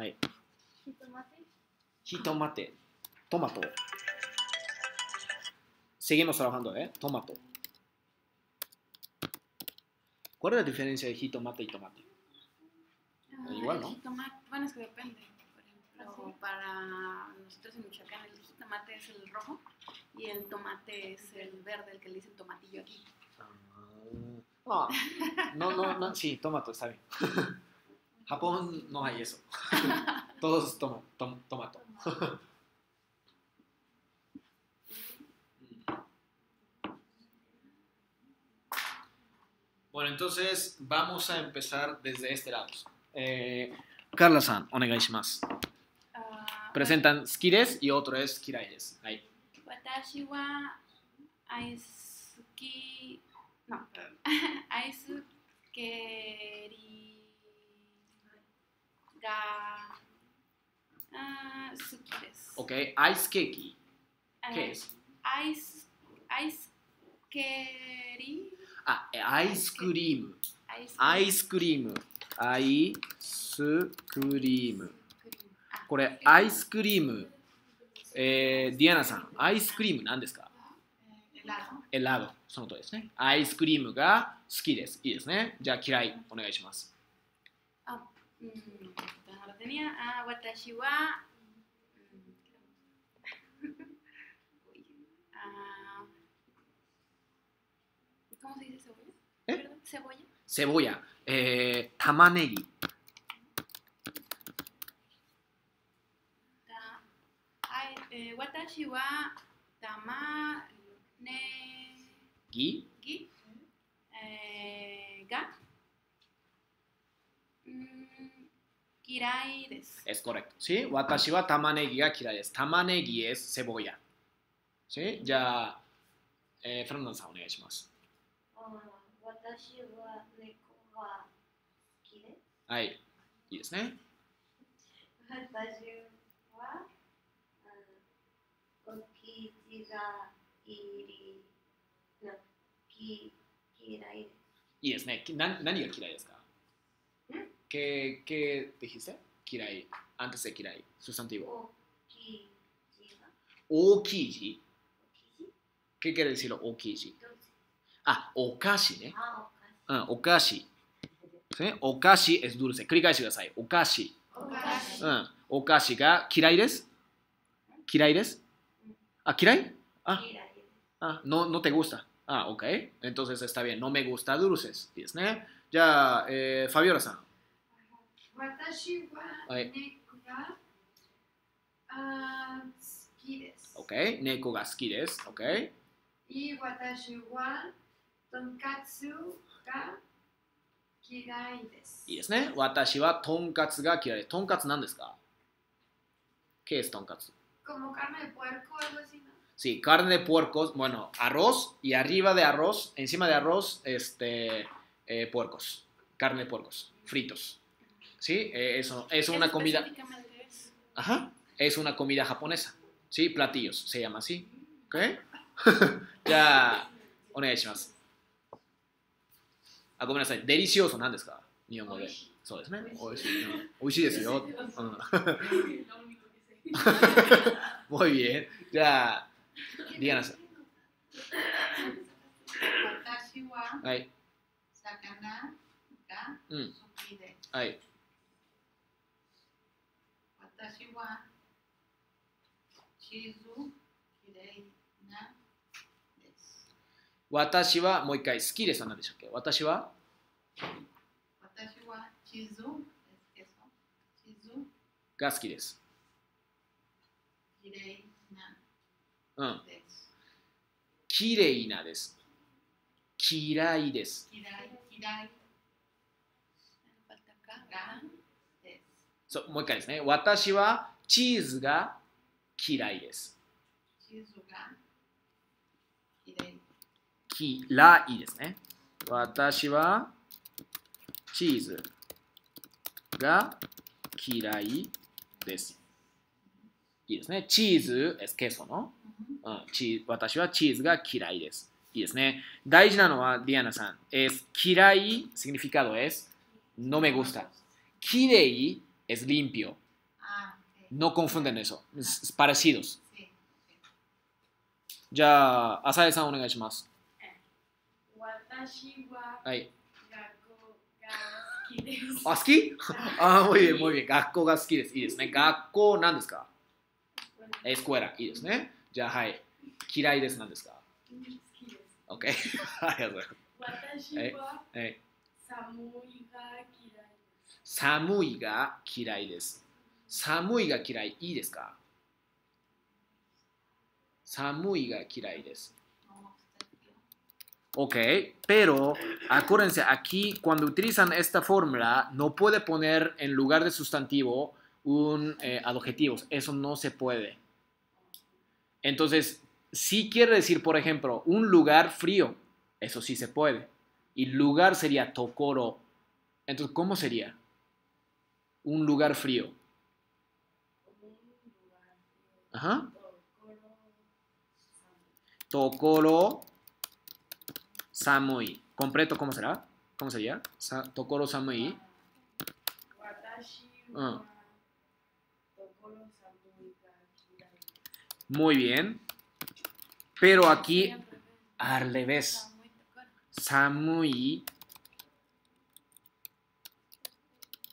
Ahí.
Jitomate.
Jitomate. Tomato. Seguimos trabajando, ¿eh? Tomato. ¿Cuál es la diferencia de jitomate y tomate?
Ah,
Igual, ¿no?
jitomate- bueno, es que depende. Por ejemplo,
¿Ah, sí?
para nosotros en Michoacán el jitomate es el rojo y el tomate es el verde, el que le dicen tomatillo aquí.
Ah, no, no, no, sí, tomato, está bien. [LAUGHS] Japón no hay eso. [LAUGHS] Todos toma, tom- tomato. [LAUGHS] Bueno, entonces vamos a empezar desde este lado. Eh, Carla-san, onegaishimasu.
Ah,
Presentan skires y otro es kiraides. Ahí.
Watashi wa aisuki... No, [LAUGHS] perdón. Aisukeri ga ah, suki desu.
Ok, ice cake. ¿Qué
Eh,
es?
Ice... Aisukeri...
Ah, ice
cream？Ice...
アイスクリーム。アイスクリーム。
あ
これ、アイスクリーム。えー、ディアナさん、アイスクリーム何ですか
？Eh.
エラード。そのとりですね。アイスクリームが好きです。いいですね。じゃあ、嫌い。お願いします。
No, no lo tenía. Ah, Watashi wa. Mm, [LAUGHS] ah. ¿Cómo se dice cebolla?
¿Eh?
¿Cebolla?
Cebolla. Eh, tamanegi.
Ta, eh, watashi wa ¿Gi? Eh, ga. 嫌
いです。私は玉ねぎが嫌いです。玉ねぎです。じゃあ、い。
は。
い、いいですね。何が嫌いですか ¿Qué, ¿Qué dijiste? 嫌い。antes de 嫌い。sustantivo。
お生地が
大きい字。
お生地
¿Qué quiere decir 大きい字
どうぞ
あ、お菓子ね。
あ、
うん、お菓子。¿Sí? お菓子 es dulce。繰り返してください。お菓子。
お菓子。
うん。お菓子が嫌いです嫌いですあ、嫌いあ、
嫌いです。
ah, no, no te gusta. Ah, ok. Entonces está bien. No me gusta dulces. いいですね。じゃあ、えー、ファビオラさん。
私は
はい
猫が、あー好きです。
OK。猫が好きです。OK。
Y 私はとんかつが嫌いです。
いいですね。私はとんかつが嫌いです。とんかつ何ですか ¿Qué es とんかつ
Como carne de puerco o algo así, ¿no?
Sí, carne de puercos, bueno, arroz y arriba de arroz, encima de arroz, este, eh, puercos, carne de puercos, fritos. ¿Sí? Eh, eso es
¿Qué
una comida.
específicamente es?
Ajá. Es una comida japonesa. ¿Sí? Platillos. Se llama así. ¿Ok? [LAUGHS] じゃあ、お願いします。あ、ごめんなさい。デリシオーソ何ですか日本語で。そうですね。美味しい。うん美味しいですよ。うん、muy bien. じゃあ、ディアナさん。
私は
はい。
魚が
うん。
好きです。
はい。
私はチーズきれいなです。
私は、もう一回、好きですは何でしたっけ？私は？
私はチーズですけどチーズ
が好きです。
きれいな
うん。
です。
きれいなです。嫌いです。
嫌い嫌い
Falta acá.
がです。
そう、もう一回ですね。私はチーズが嫌いです。
チーズが
嫌いですね。私はチーズが嫌いです。いいですね。チーズ es queso, ¿no? うん、チ私はチーズが嫌いです。いいですね。大事なのは、ディアナさん、es 嫌い、significado es no me gusta. きれい es limpio.
あ、え
No confunden eso. Es parecidos.
sí, sí.
じゃあ、浅井さんお願いします。
私は
はい。
学校が好きです。
あ、好き[LAUGHS] [LAUGHS] あ、muy bien, muy bien. 学校が好きです。いいですね。学校何ですかエスコエラ。いいですね。じゃあ、はい。嫌いです。何ですか
好きです。
?OK。ありがとうござい
私は
ます。[LAUGHS] はい。
寒いが嫌いです。
寒いが嫌いです。寒いが嫌い。いいですか寒いが嫌いです。
No, está bien.
Ok, pero acuérdense, aquí cuando utilizan esta fórmula no puede poner en lugar de sustantivo un eh, adjetivo, eso no se puede. Entonces, si quiere decir, por ejemplo, un lugar frío, eso sí se puede. Y lugar sería tokoro. Entonces, ¿cómo sería? un lugar frío. Ajá.
Tokoro Samui.
Completo, ¿cómo será? ¿Cómo sería? Sa tokoro Samui.
Uh. Ah.
Muy bien. Pero aquí
al revés.
Samui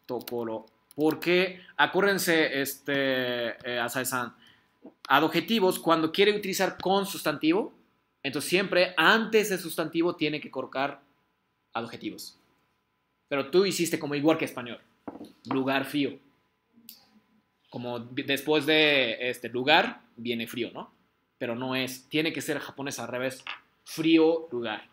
Tokoro porque, acuérdense, este, eh, Asai-san, adjetivos, cuando quiere utilizar con sustantivo, entonces siempre antes del sustantivo tiene que colocar adjetivos. Pero tú hiciste como igual que español. Lugar frío. Como después de este lugar viene frío, ¿no? Pero no es, tiene que ser japonés al revés. Frío lugar.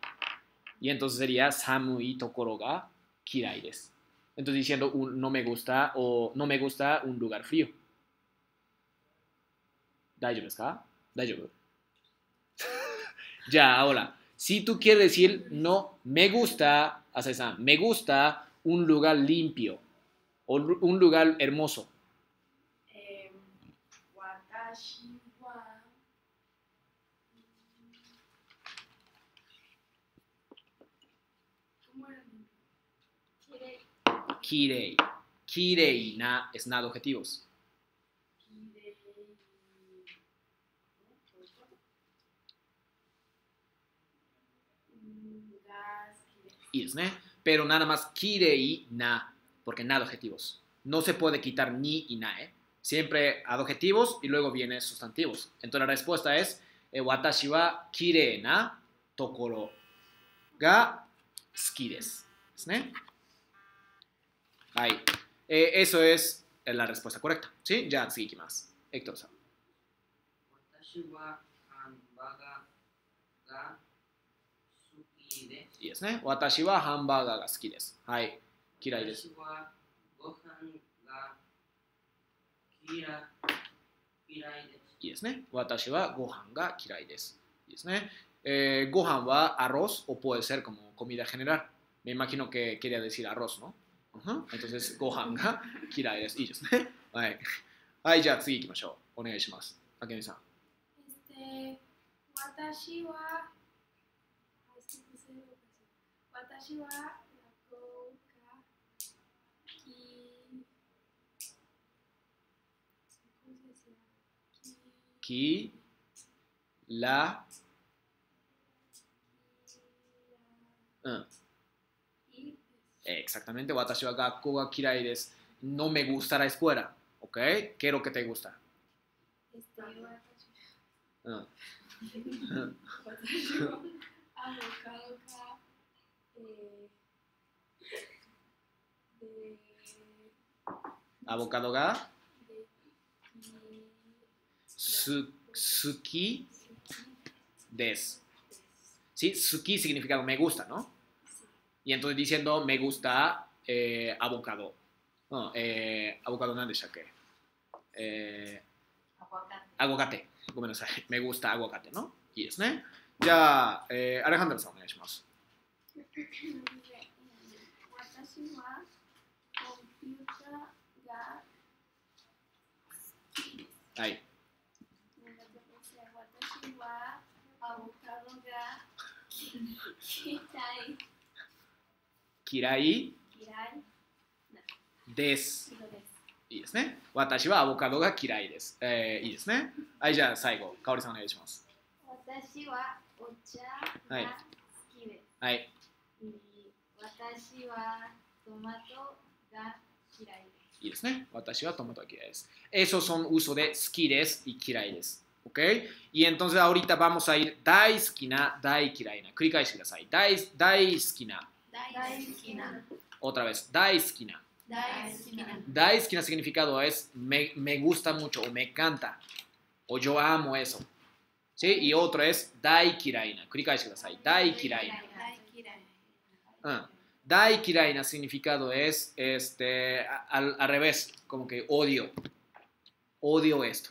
Y entonces sería samui tokoro ga kirai desu. Entonces diciendo un, no me gusta o no me gusta un lugar frío. [LAUGHS] ya, ahora, si tú quieres decir no me gusta, me gusta un lugar limpio o un lugar hermoso. Kirei. Kirei na es na adjetivos.
Kirei. Gas, kirei.
Y es, ¿ne? Pero nada más kirei na, porque na adjetivos. No se puede quitar ni y na, ¿eh? Siempre adjetivos y luego viene sustantivos. Entonces la respuesta es eh, watashi wa kirei na tokoro ga suki desu. ¿Es, ne? Ahí. Eh, eso es la respuesta correcta. ¿Sí? Ya, sí, más. Héctor San. Es. Watashi wa hambaga ga suki desu. Hai. Watashi wa gohan ga kira, desu. Y es, desu. Es, ¿eh? Arroz o puede ser como comida general. Me imagino que quería decir arroz, ¿no? ご飯が嫌いです。いいですね。はい。はい、じゃあ次行きましょう。お願いします。あけみさん。
私は、私は、学校
き、ら、う
ん。
Exactamente. Watashi wa gakkou ga kirai desu. No me gusta la escuela. ¿Ok? ¿Qué es lo que te gusta? Mm.
Watashi wa avocado ga.
Su, suki desu. ¿Sí? Suki significa me gusta, ¿no? Y entonces diciendo, me gusta eh, avocado. No, eh, avocado no de shaker. Eh, aguacate. Aguacate. [LAUGHS] Me gusta aguacate, ¿no? Y es, ¿no? Ya, eh, Alejandra, ¿sabes? Onegaishimasu.
私はコンピューターが好きです。
はい。
私はアボカドが聞き
たい。
嫌い？
です。
人です。
いいですね。私はアボカドが嫌いです。えー、いいですね。はい、じゃあ最後、かおりさんお願いします。
私はお茶
はい
が好きです。
はい。
私はトマトが嫌いです。
いいですね。私はトマトが嫌いです。Esos son uso de 好きです y 嫌いです。¿Ok? Y entonces ahorita vamos a ir 大好きな、大嫌いな。繰り返してください。大大好きな。
Daiskina.
Otra vez,
Daiskina.
Daiskina. Daiskina significado es me, me, gusta mucho o me encanta o yo amo eso. ¿Sí? Y otro es Daikiraina. Kurikaeshi kudasai.
Daikiraina.
Ah. Daikiraina significado es este al, al revés, como que odio. Odio esto.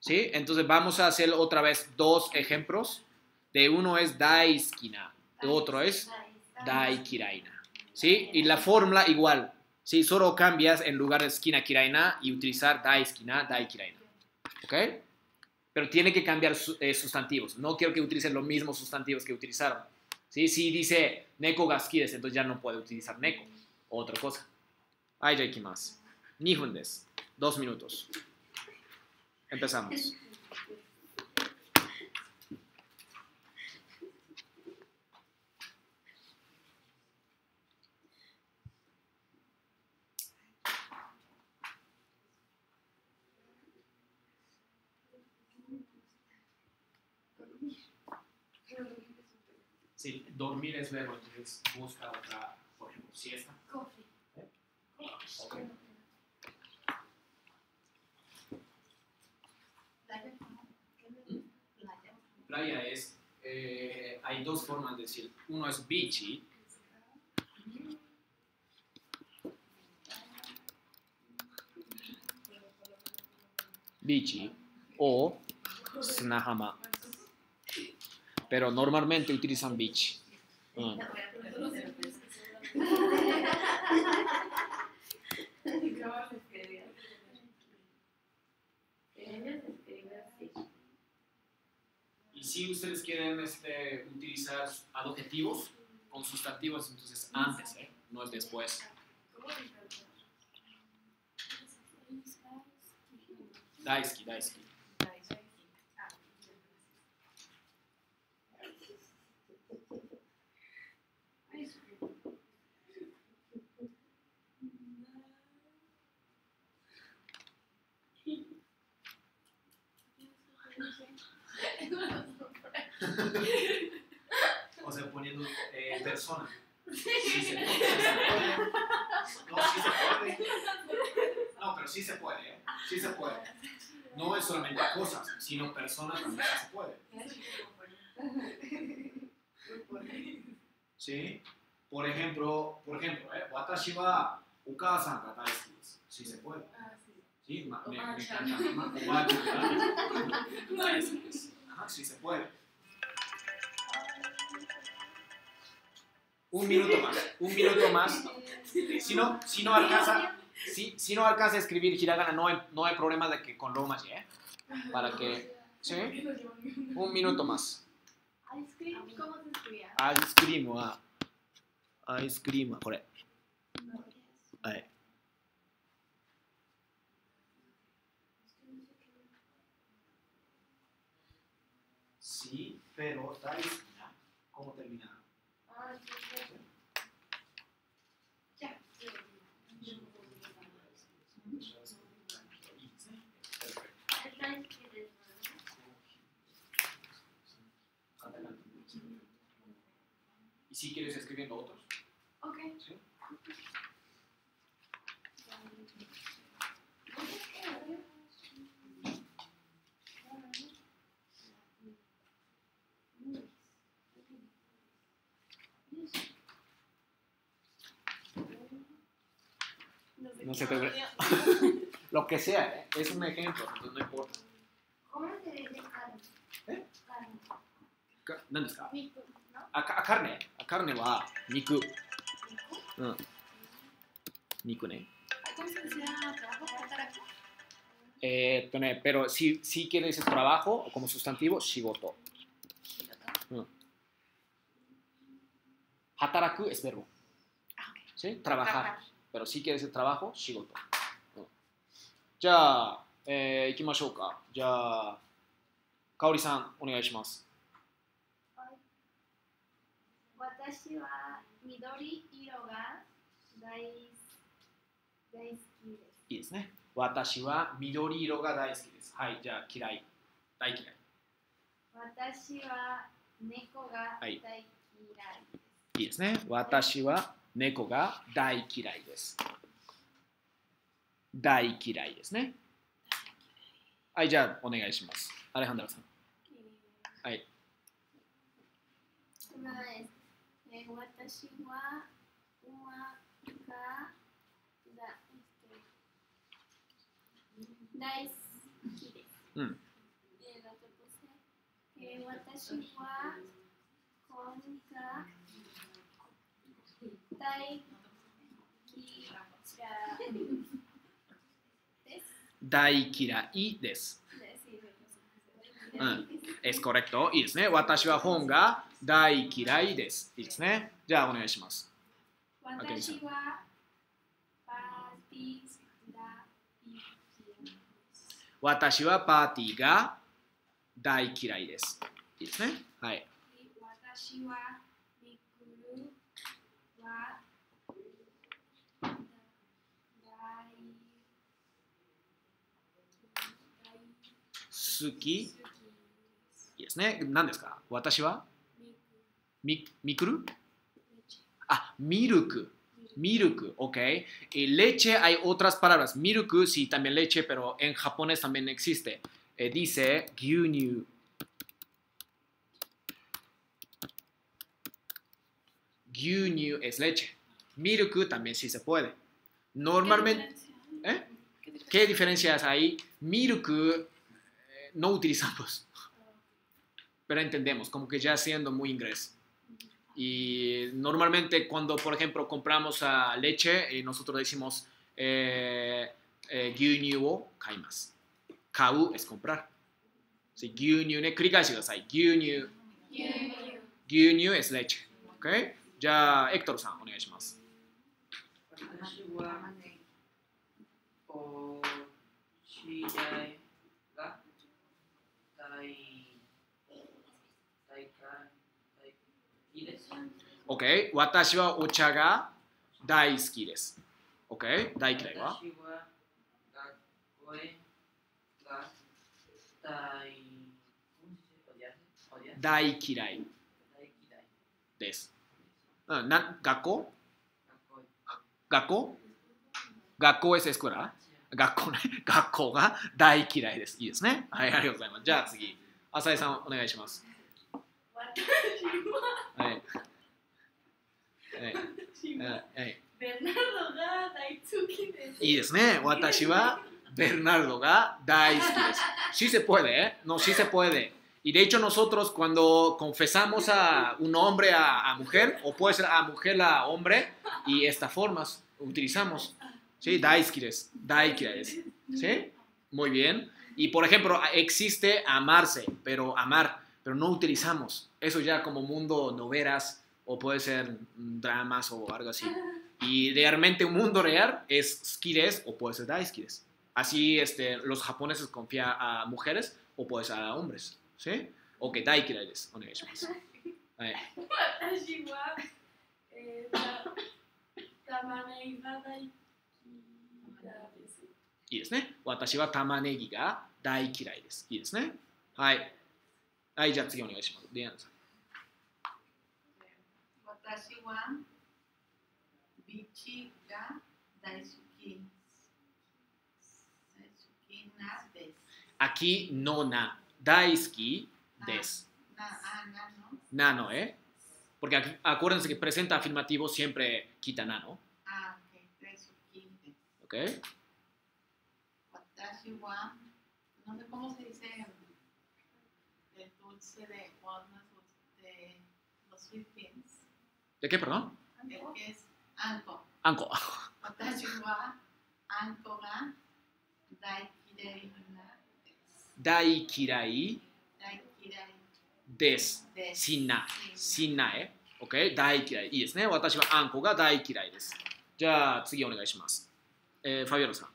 ¿Sí? Entonces vamos a hacer otra vez dos ejemplos. De uno es Daiskina otro es Dai Kiraina. ¿Sí? Y la fórmula igual. ¿Sí? Solo cambias en lugar de esquina Kiraina y utilizar Dai esquina, Dai Kiraina. ¿Ok? Pero tiene que cambiar eh, sustantivos. No quiero que utilicen los mismos sustantivos que utilizaron. ¿Sí? Si dice Neko Gaskides, entonces ya no puede utilizar Neko. Otra cosa. Ay, ya hay más. Nihundes. Dos minutos. Empezamos. Sí, dormir es verbo, entonces busca otra, por ejemplo, siesta.
Coffee.
Ok. Playa es, eh, hay dos formas de decir. Uno es bichi, bichi, o snahama. Pero normalmente utilizan bichi. Mm. Y si ustedes quieren este, utilizar adjetivos con sustantivos, entonces antes, ¿eh? no es después. Daisuki, daisuki. [LAUGHS] O sea, poniendo eh, persona. Sí se, sí se puede. No, sí se puede. No, pero sí se puede, ¿eh? Sí se puede. No es solamente cosas, sino personas también sí se puede. ¿Sí? Por ejemplo, por ejemplo, ¿eh? Watashi wa okaasan ga. Sí se puede. ¿Sí? Ma- me, me encanta. [LAUGHS] Ajá, sí se puede. Un minuto más. Un minuto más. Si no, si no alcanza, si, si no alcanza a escribir hiragana, no hay, no hay problema de que con romaji, ¿eh? Para que, ¿sí? Un minuto más.
Ice cream, ¿cómo se escribía?
アイスクリームは、アイスクリームはこれ。はい。 Sí, pero Daisuki, ¿cómo termina?
Ah, sí,
si quieres escribiendo otros.
Ok.
¿Sí? No se te ve. Lo que sea, ¿eh? es un ejemplo, entonces no importa.
¿Cómo se dice carne?
¿Eh?
Carne.
¿Dónde está?
A, a carne. カルネは肉。うん。肉ね。
¿Tataraku?
Eh, っとね、pero si, si quieres decir trabajo como sustantivo, 仕事。うん。働く es verbo. ¿Sí? Trabajar. Pero si quieres decir trabajo, 仕事。うんじゃあ、えー、行きましょうか。じゃあ、かおりさん、お願いします。
私は緑色が大大好きです。
いいですね。私は緑色が大好きです。はい、じゃあ、嫌い。大嫌い。
私は猫が大嫌いです。
いいですね。私は猫が大嫌いです。大嫌いですね。はい、じゃあお願いします。アレハンダラさん。はい。
えー、私はだ、大好きです。
うん、
えー、私は大嫌いです。
大嫌いです。うん。es correcto. いいですね。私は本が大嫌いです。いいですね。じゃあお願いします。
私はパーティーが。
私はパーティーが大嫌いです。いいですね。はい。
私はミクル
好き？ですね。何ですか私はみ、みくるあ、ミルク。Milk, ok. Y leche hay otras palabras. Milk, sí, también leche, pero en japonés también existe. Eh, dice gyunyu. Gyunyu es leche. Milk también sí se puede. Normalmente, ¿eh? ¿qué diferencias hay? Milk eh, no utilizamos, pero entendemos, como que ya siendo muy inglés. Y normalmente cuando, por ejemplo, compramos ah, leche, eh, nosotros decimos eh, eh, 牛乳を買います。買う es comprar. Sí, 牛乳ね、繰り返してください。牛乳。牛乳 es leche. ¿ok? じゃあ、エクトルさん、お願いします。
私はお知り合い
OK? 私はお茶が大好きです。OK? 大嫌いは？
大
嫌い
大嫌い
です。うん、な学校？
学校へ
学校？学校 es escuela? 学校ね。[LAUGHS] 学校が大嫌いです。いいですね。はい、ありがとうございます。じゃあ次、浅井さんお願いします。はい。はい。はい。Bernardo ga daitsuki desu. Y Bernardo ga daisuki desu. Sí se puede, ¿eh? No, sí se puede. Y de hecho nosotros cuando confesamos a un hombre a, a mujer, o puede ser a mujer a hombre, y estas formas utilizamos. ¿Sí? Daisuki desu. Daiki desu. ¿Sí? Muy bien. Y por ejemplo, existe amarse, pero amar, pero no utilizamos. Eso ya como mundo novelas, o puede ser mm, dramas o algo así. Y realmente un mundo real es skires o puede ser daisuki-desu. Así este, los japoneses confían a mujeres o puede ser a hombres. ¿Sí? Ok, daikira desu. Onegaishimasu. Eh,
私は、えー、た玉ねぎが大嫌いです。
いいですね。私は玉ねぎが大嫌いです。いいですね。はい。はい、じゃあ次お願いします。ディアンさん。
Takashi wa Bichi Daisuki. Des.
Aquí no na. Daisuki
des. Na, ah, no.
Nano, ¿eh? Porque aquí, acuérdense que presenta afirmativo siempre quita nano.
Ah, ok. Daisuki.
Ok.
Watashi. No sé cómo se dice el dulce de walnut, de los sweet.
¿De qué, perdón?
Anko.
Anko.
Dai kirai. Des. Sinai. Sinai. 大嫌い。
い
い
ですね。私はあんこが大嫌いです。じゃあ次お願いします。えー、ファビオラさん。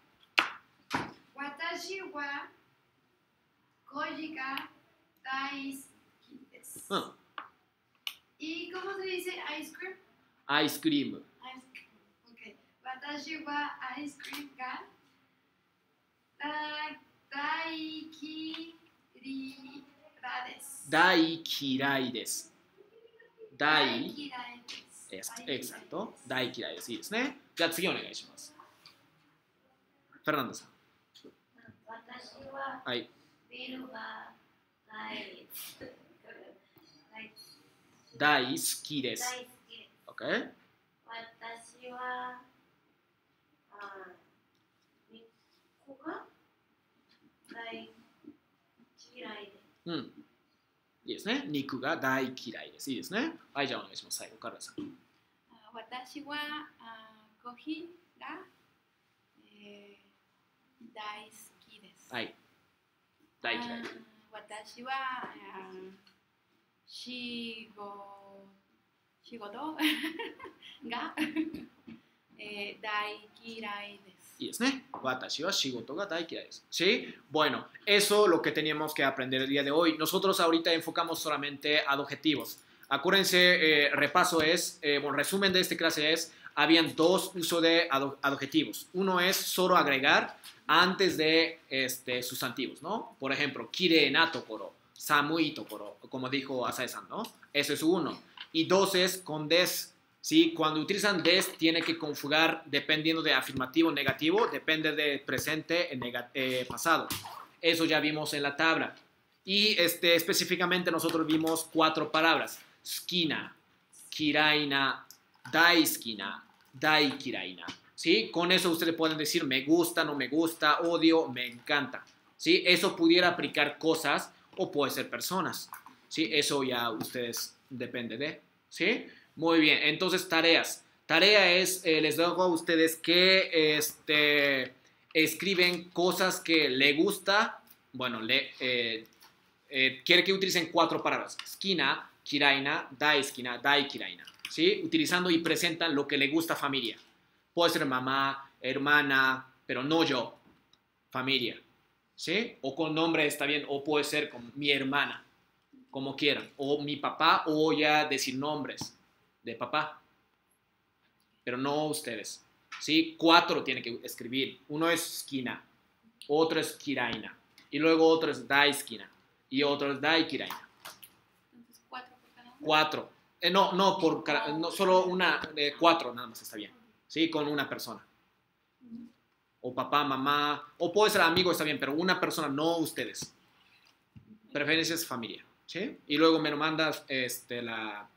私は、コが大好きです。
うん。
¿Y cómo se dice ice cream?
アイスクリーム。
Ice cream. Ok. 私はアイスクリームが大大嫌いです。
大嫌いです。大
嫌いです。
Es- Exacto. 大嫌いです。いいですね。じゃあ次お願いします。フェルナンドさん。
私は
はい。
ビールが大大
大好きです。
大好きです。
OK?
私は、あが大嫌いです。
うん。いいですね。肉が大嫌いです。いいですね。はい、じゃあお願いします。最後、カルラさん。
あ私はあコーヒーが、えー、大好きです。
はい。大嫌い。
あ私はあ
shigo, shigoto [LAUGHS] ga [LAUGHS] eh, dai kirai desu. es este, watashi shigoto ga dai kirai desu. ¿Sí? Bueno, eso lo que teníamos que aprender el día de hoy. Nosotros ahorita enfocamos solamente a adjetivos. Acuérdense, eh, repaso es, eh, bueno, resumen de esta clase es, habían dos usos de adjetivos. Uno es solo agregar antes de este, sustantivos, ¿no? Por ejemplo, kire nato koro tokoro, samui tokoro, como dijo Asae-san, ¿no? Eso es uno. Y dos es con des, ¿sí? Cuando utilizan des, tiene que conjugar dependiendo de afirmativo o negativo, depende de presente en eh, pasado. Eso ya vimos en la tabla. Y este, específicamente nosotros vimos cuatro palabras. Skina, kiraina, daiskina, daikiraina. ¿Sí? Con eso ustedes pueden decir me gusta, no me gusta, odio, me encanta. ¿Sí? Eso pudiera aplicar cosas o puede ser personas. ¿Sí? Eso ya ustedes depende de. ¿Sí? Muy bien. Entonces, tareas. Tarea es, eh, les dejo a ustedes que este, escriben cosas que le gusta. Bueno, le, eh, eh, quiere que utilicen cuatro palabras. Skina, kiraina, daiskina, daikiraina. ¿Sí? Utilizando y presentan lo que le gusta familia. Puede ser mamá, hermana, pero no yo. Familia. ¿Sí? O con nombre está bien. O puede ser con mi hermana. Como quieran. O mi papá. O ya decir nombres de papá. Pero no ustedes. ¿Sí? Cuatro tienen que escribir. Uno es esquina. Otro es kiraina. Y luego otro es daiskina. Y otro es.
Entonces, cuatro por cada uno.
Cuatro. Eh, no, no, por, no, solo una, eh, cuatro nada más está bien. ¿Sí? Con una persona O papá, mamá, o puede ser amigo, está bien, pero una persona, no ustedes. Preferencias familia. ¿Sí? Y luego me lo mandas este, la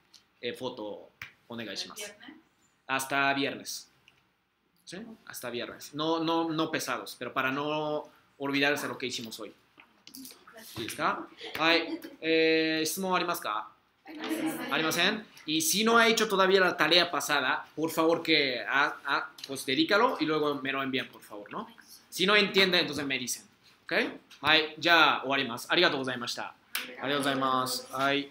eh, foto
el
onegaishimasu.
viernes.
Hasta viernes. ¿Sí? Hasta viernes. No, no, no pesados, pero para no olvidarse lo que hicimos hoy. いいですかはい、えー質問ありますか ありません Y si no ha hecho todavía la tarea pasada, por favor que ha, ha- pues dedícalo y luego me lo envían, por favor, ¿no? Si no entiende, entonces me dicen. ¿Ok? はい、じゃあ終わります。ありがとうございました。ありがとうございます。はい。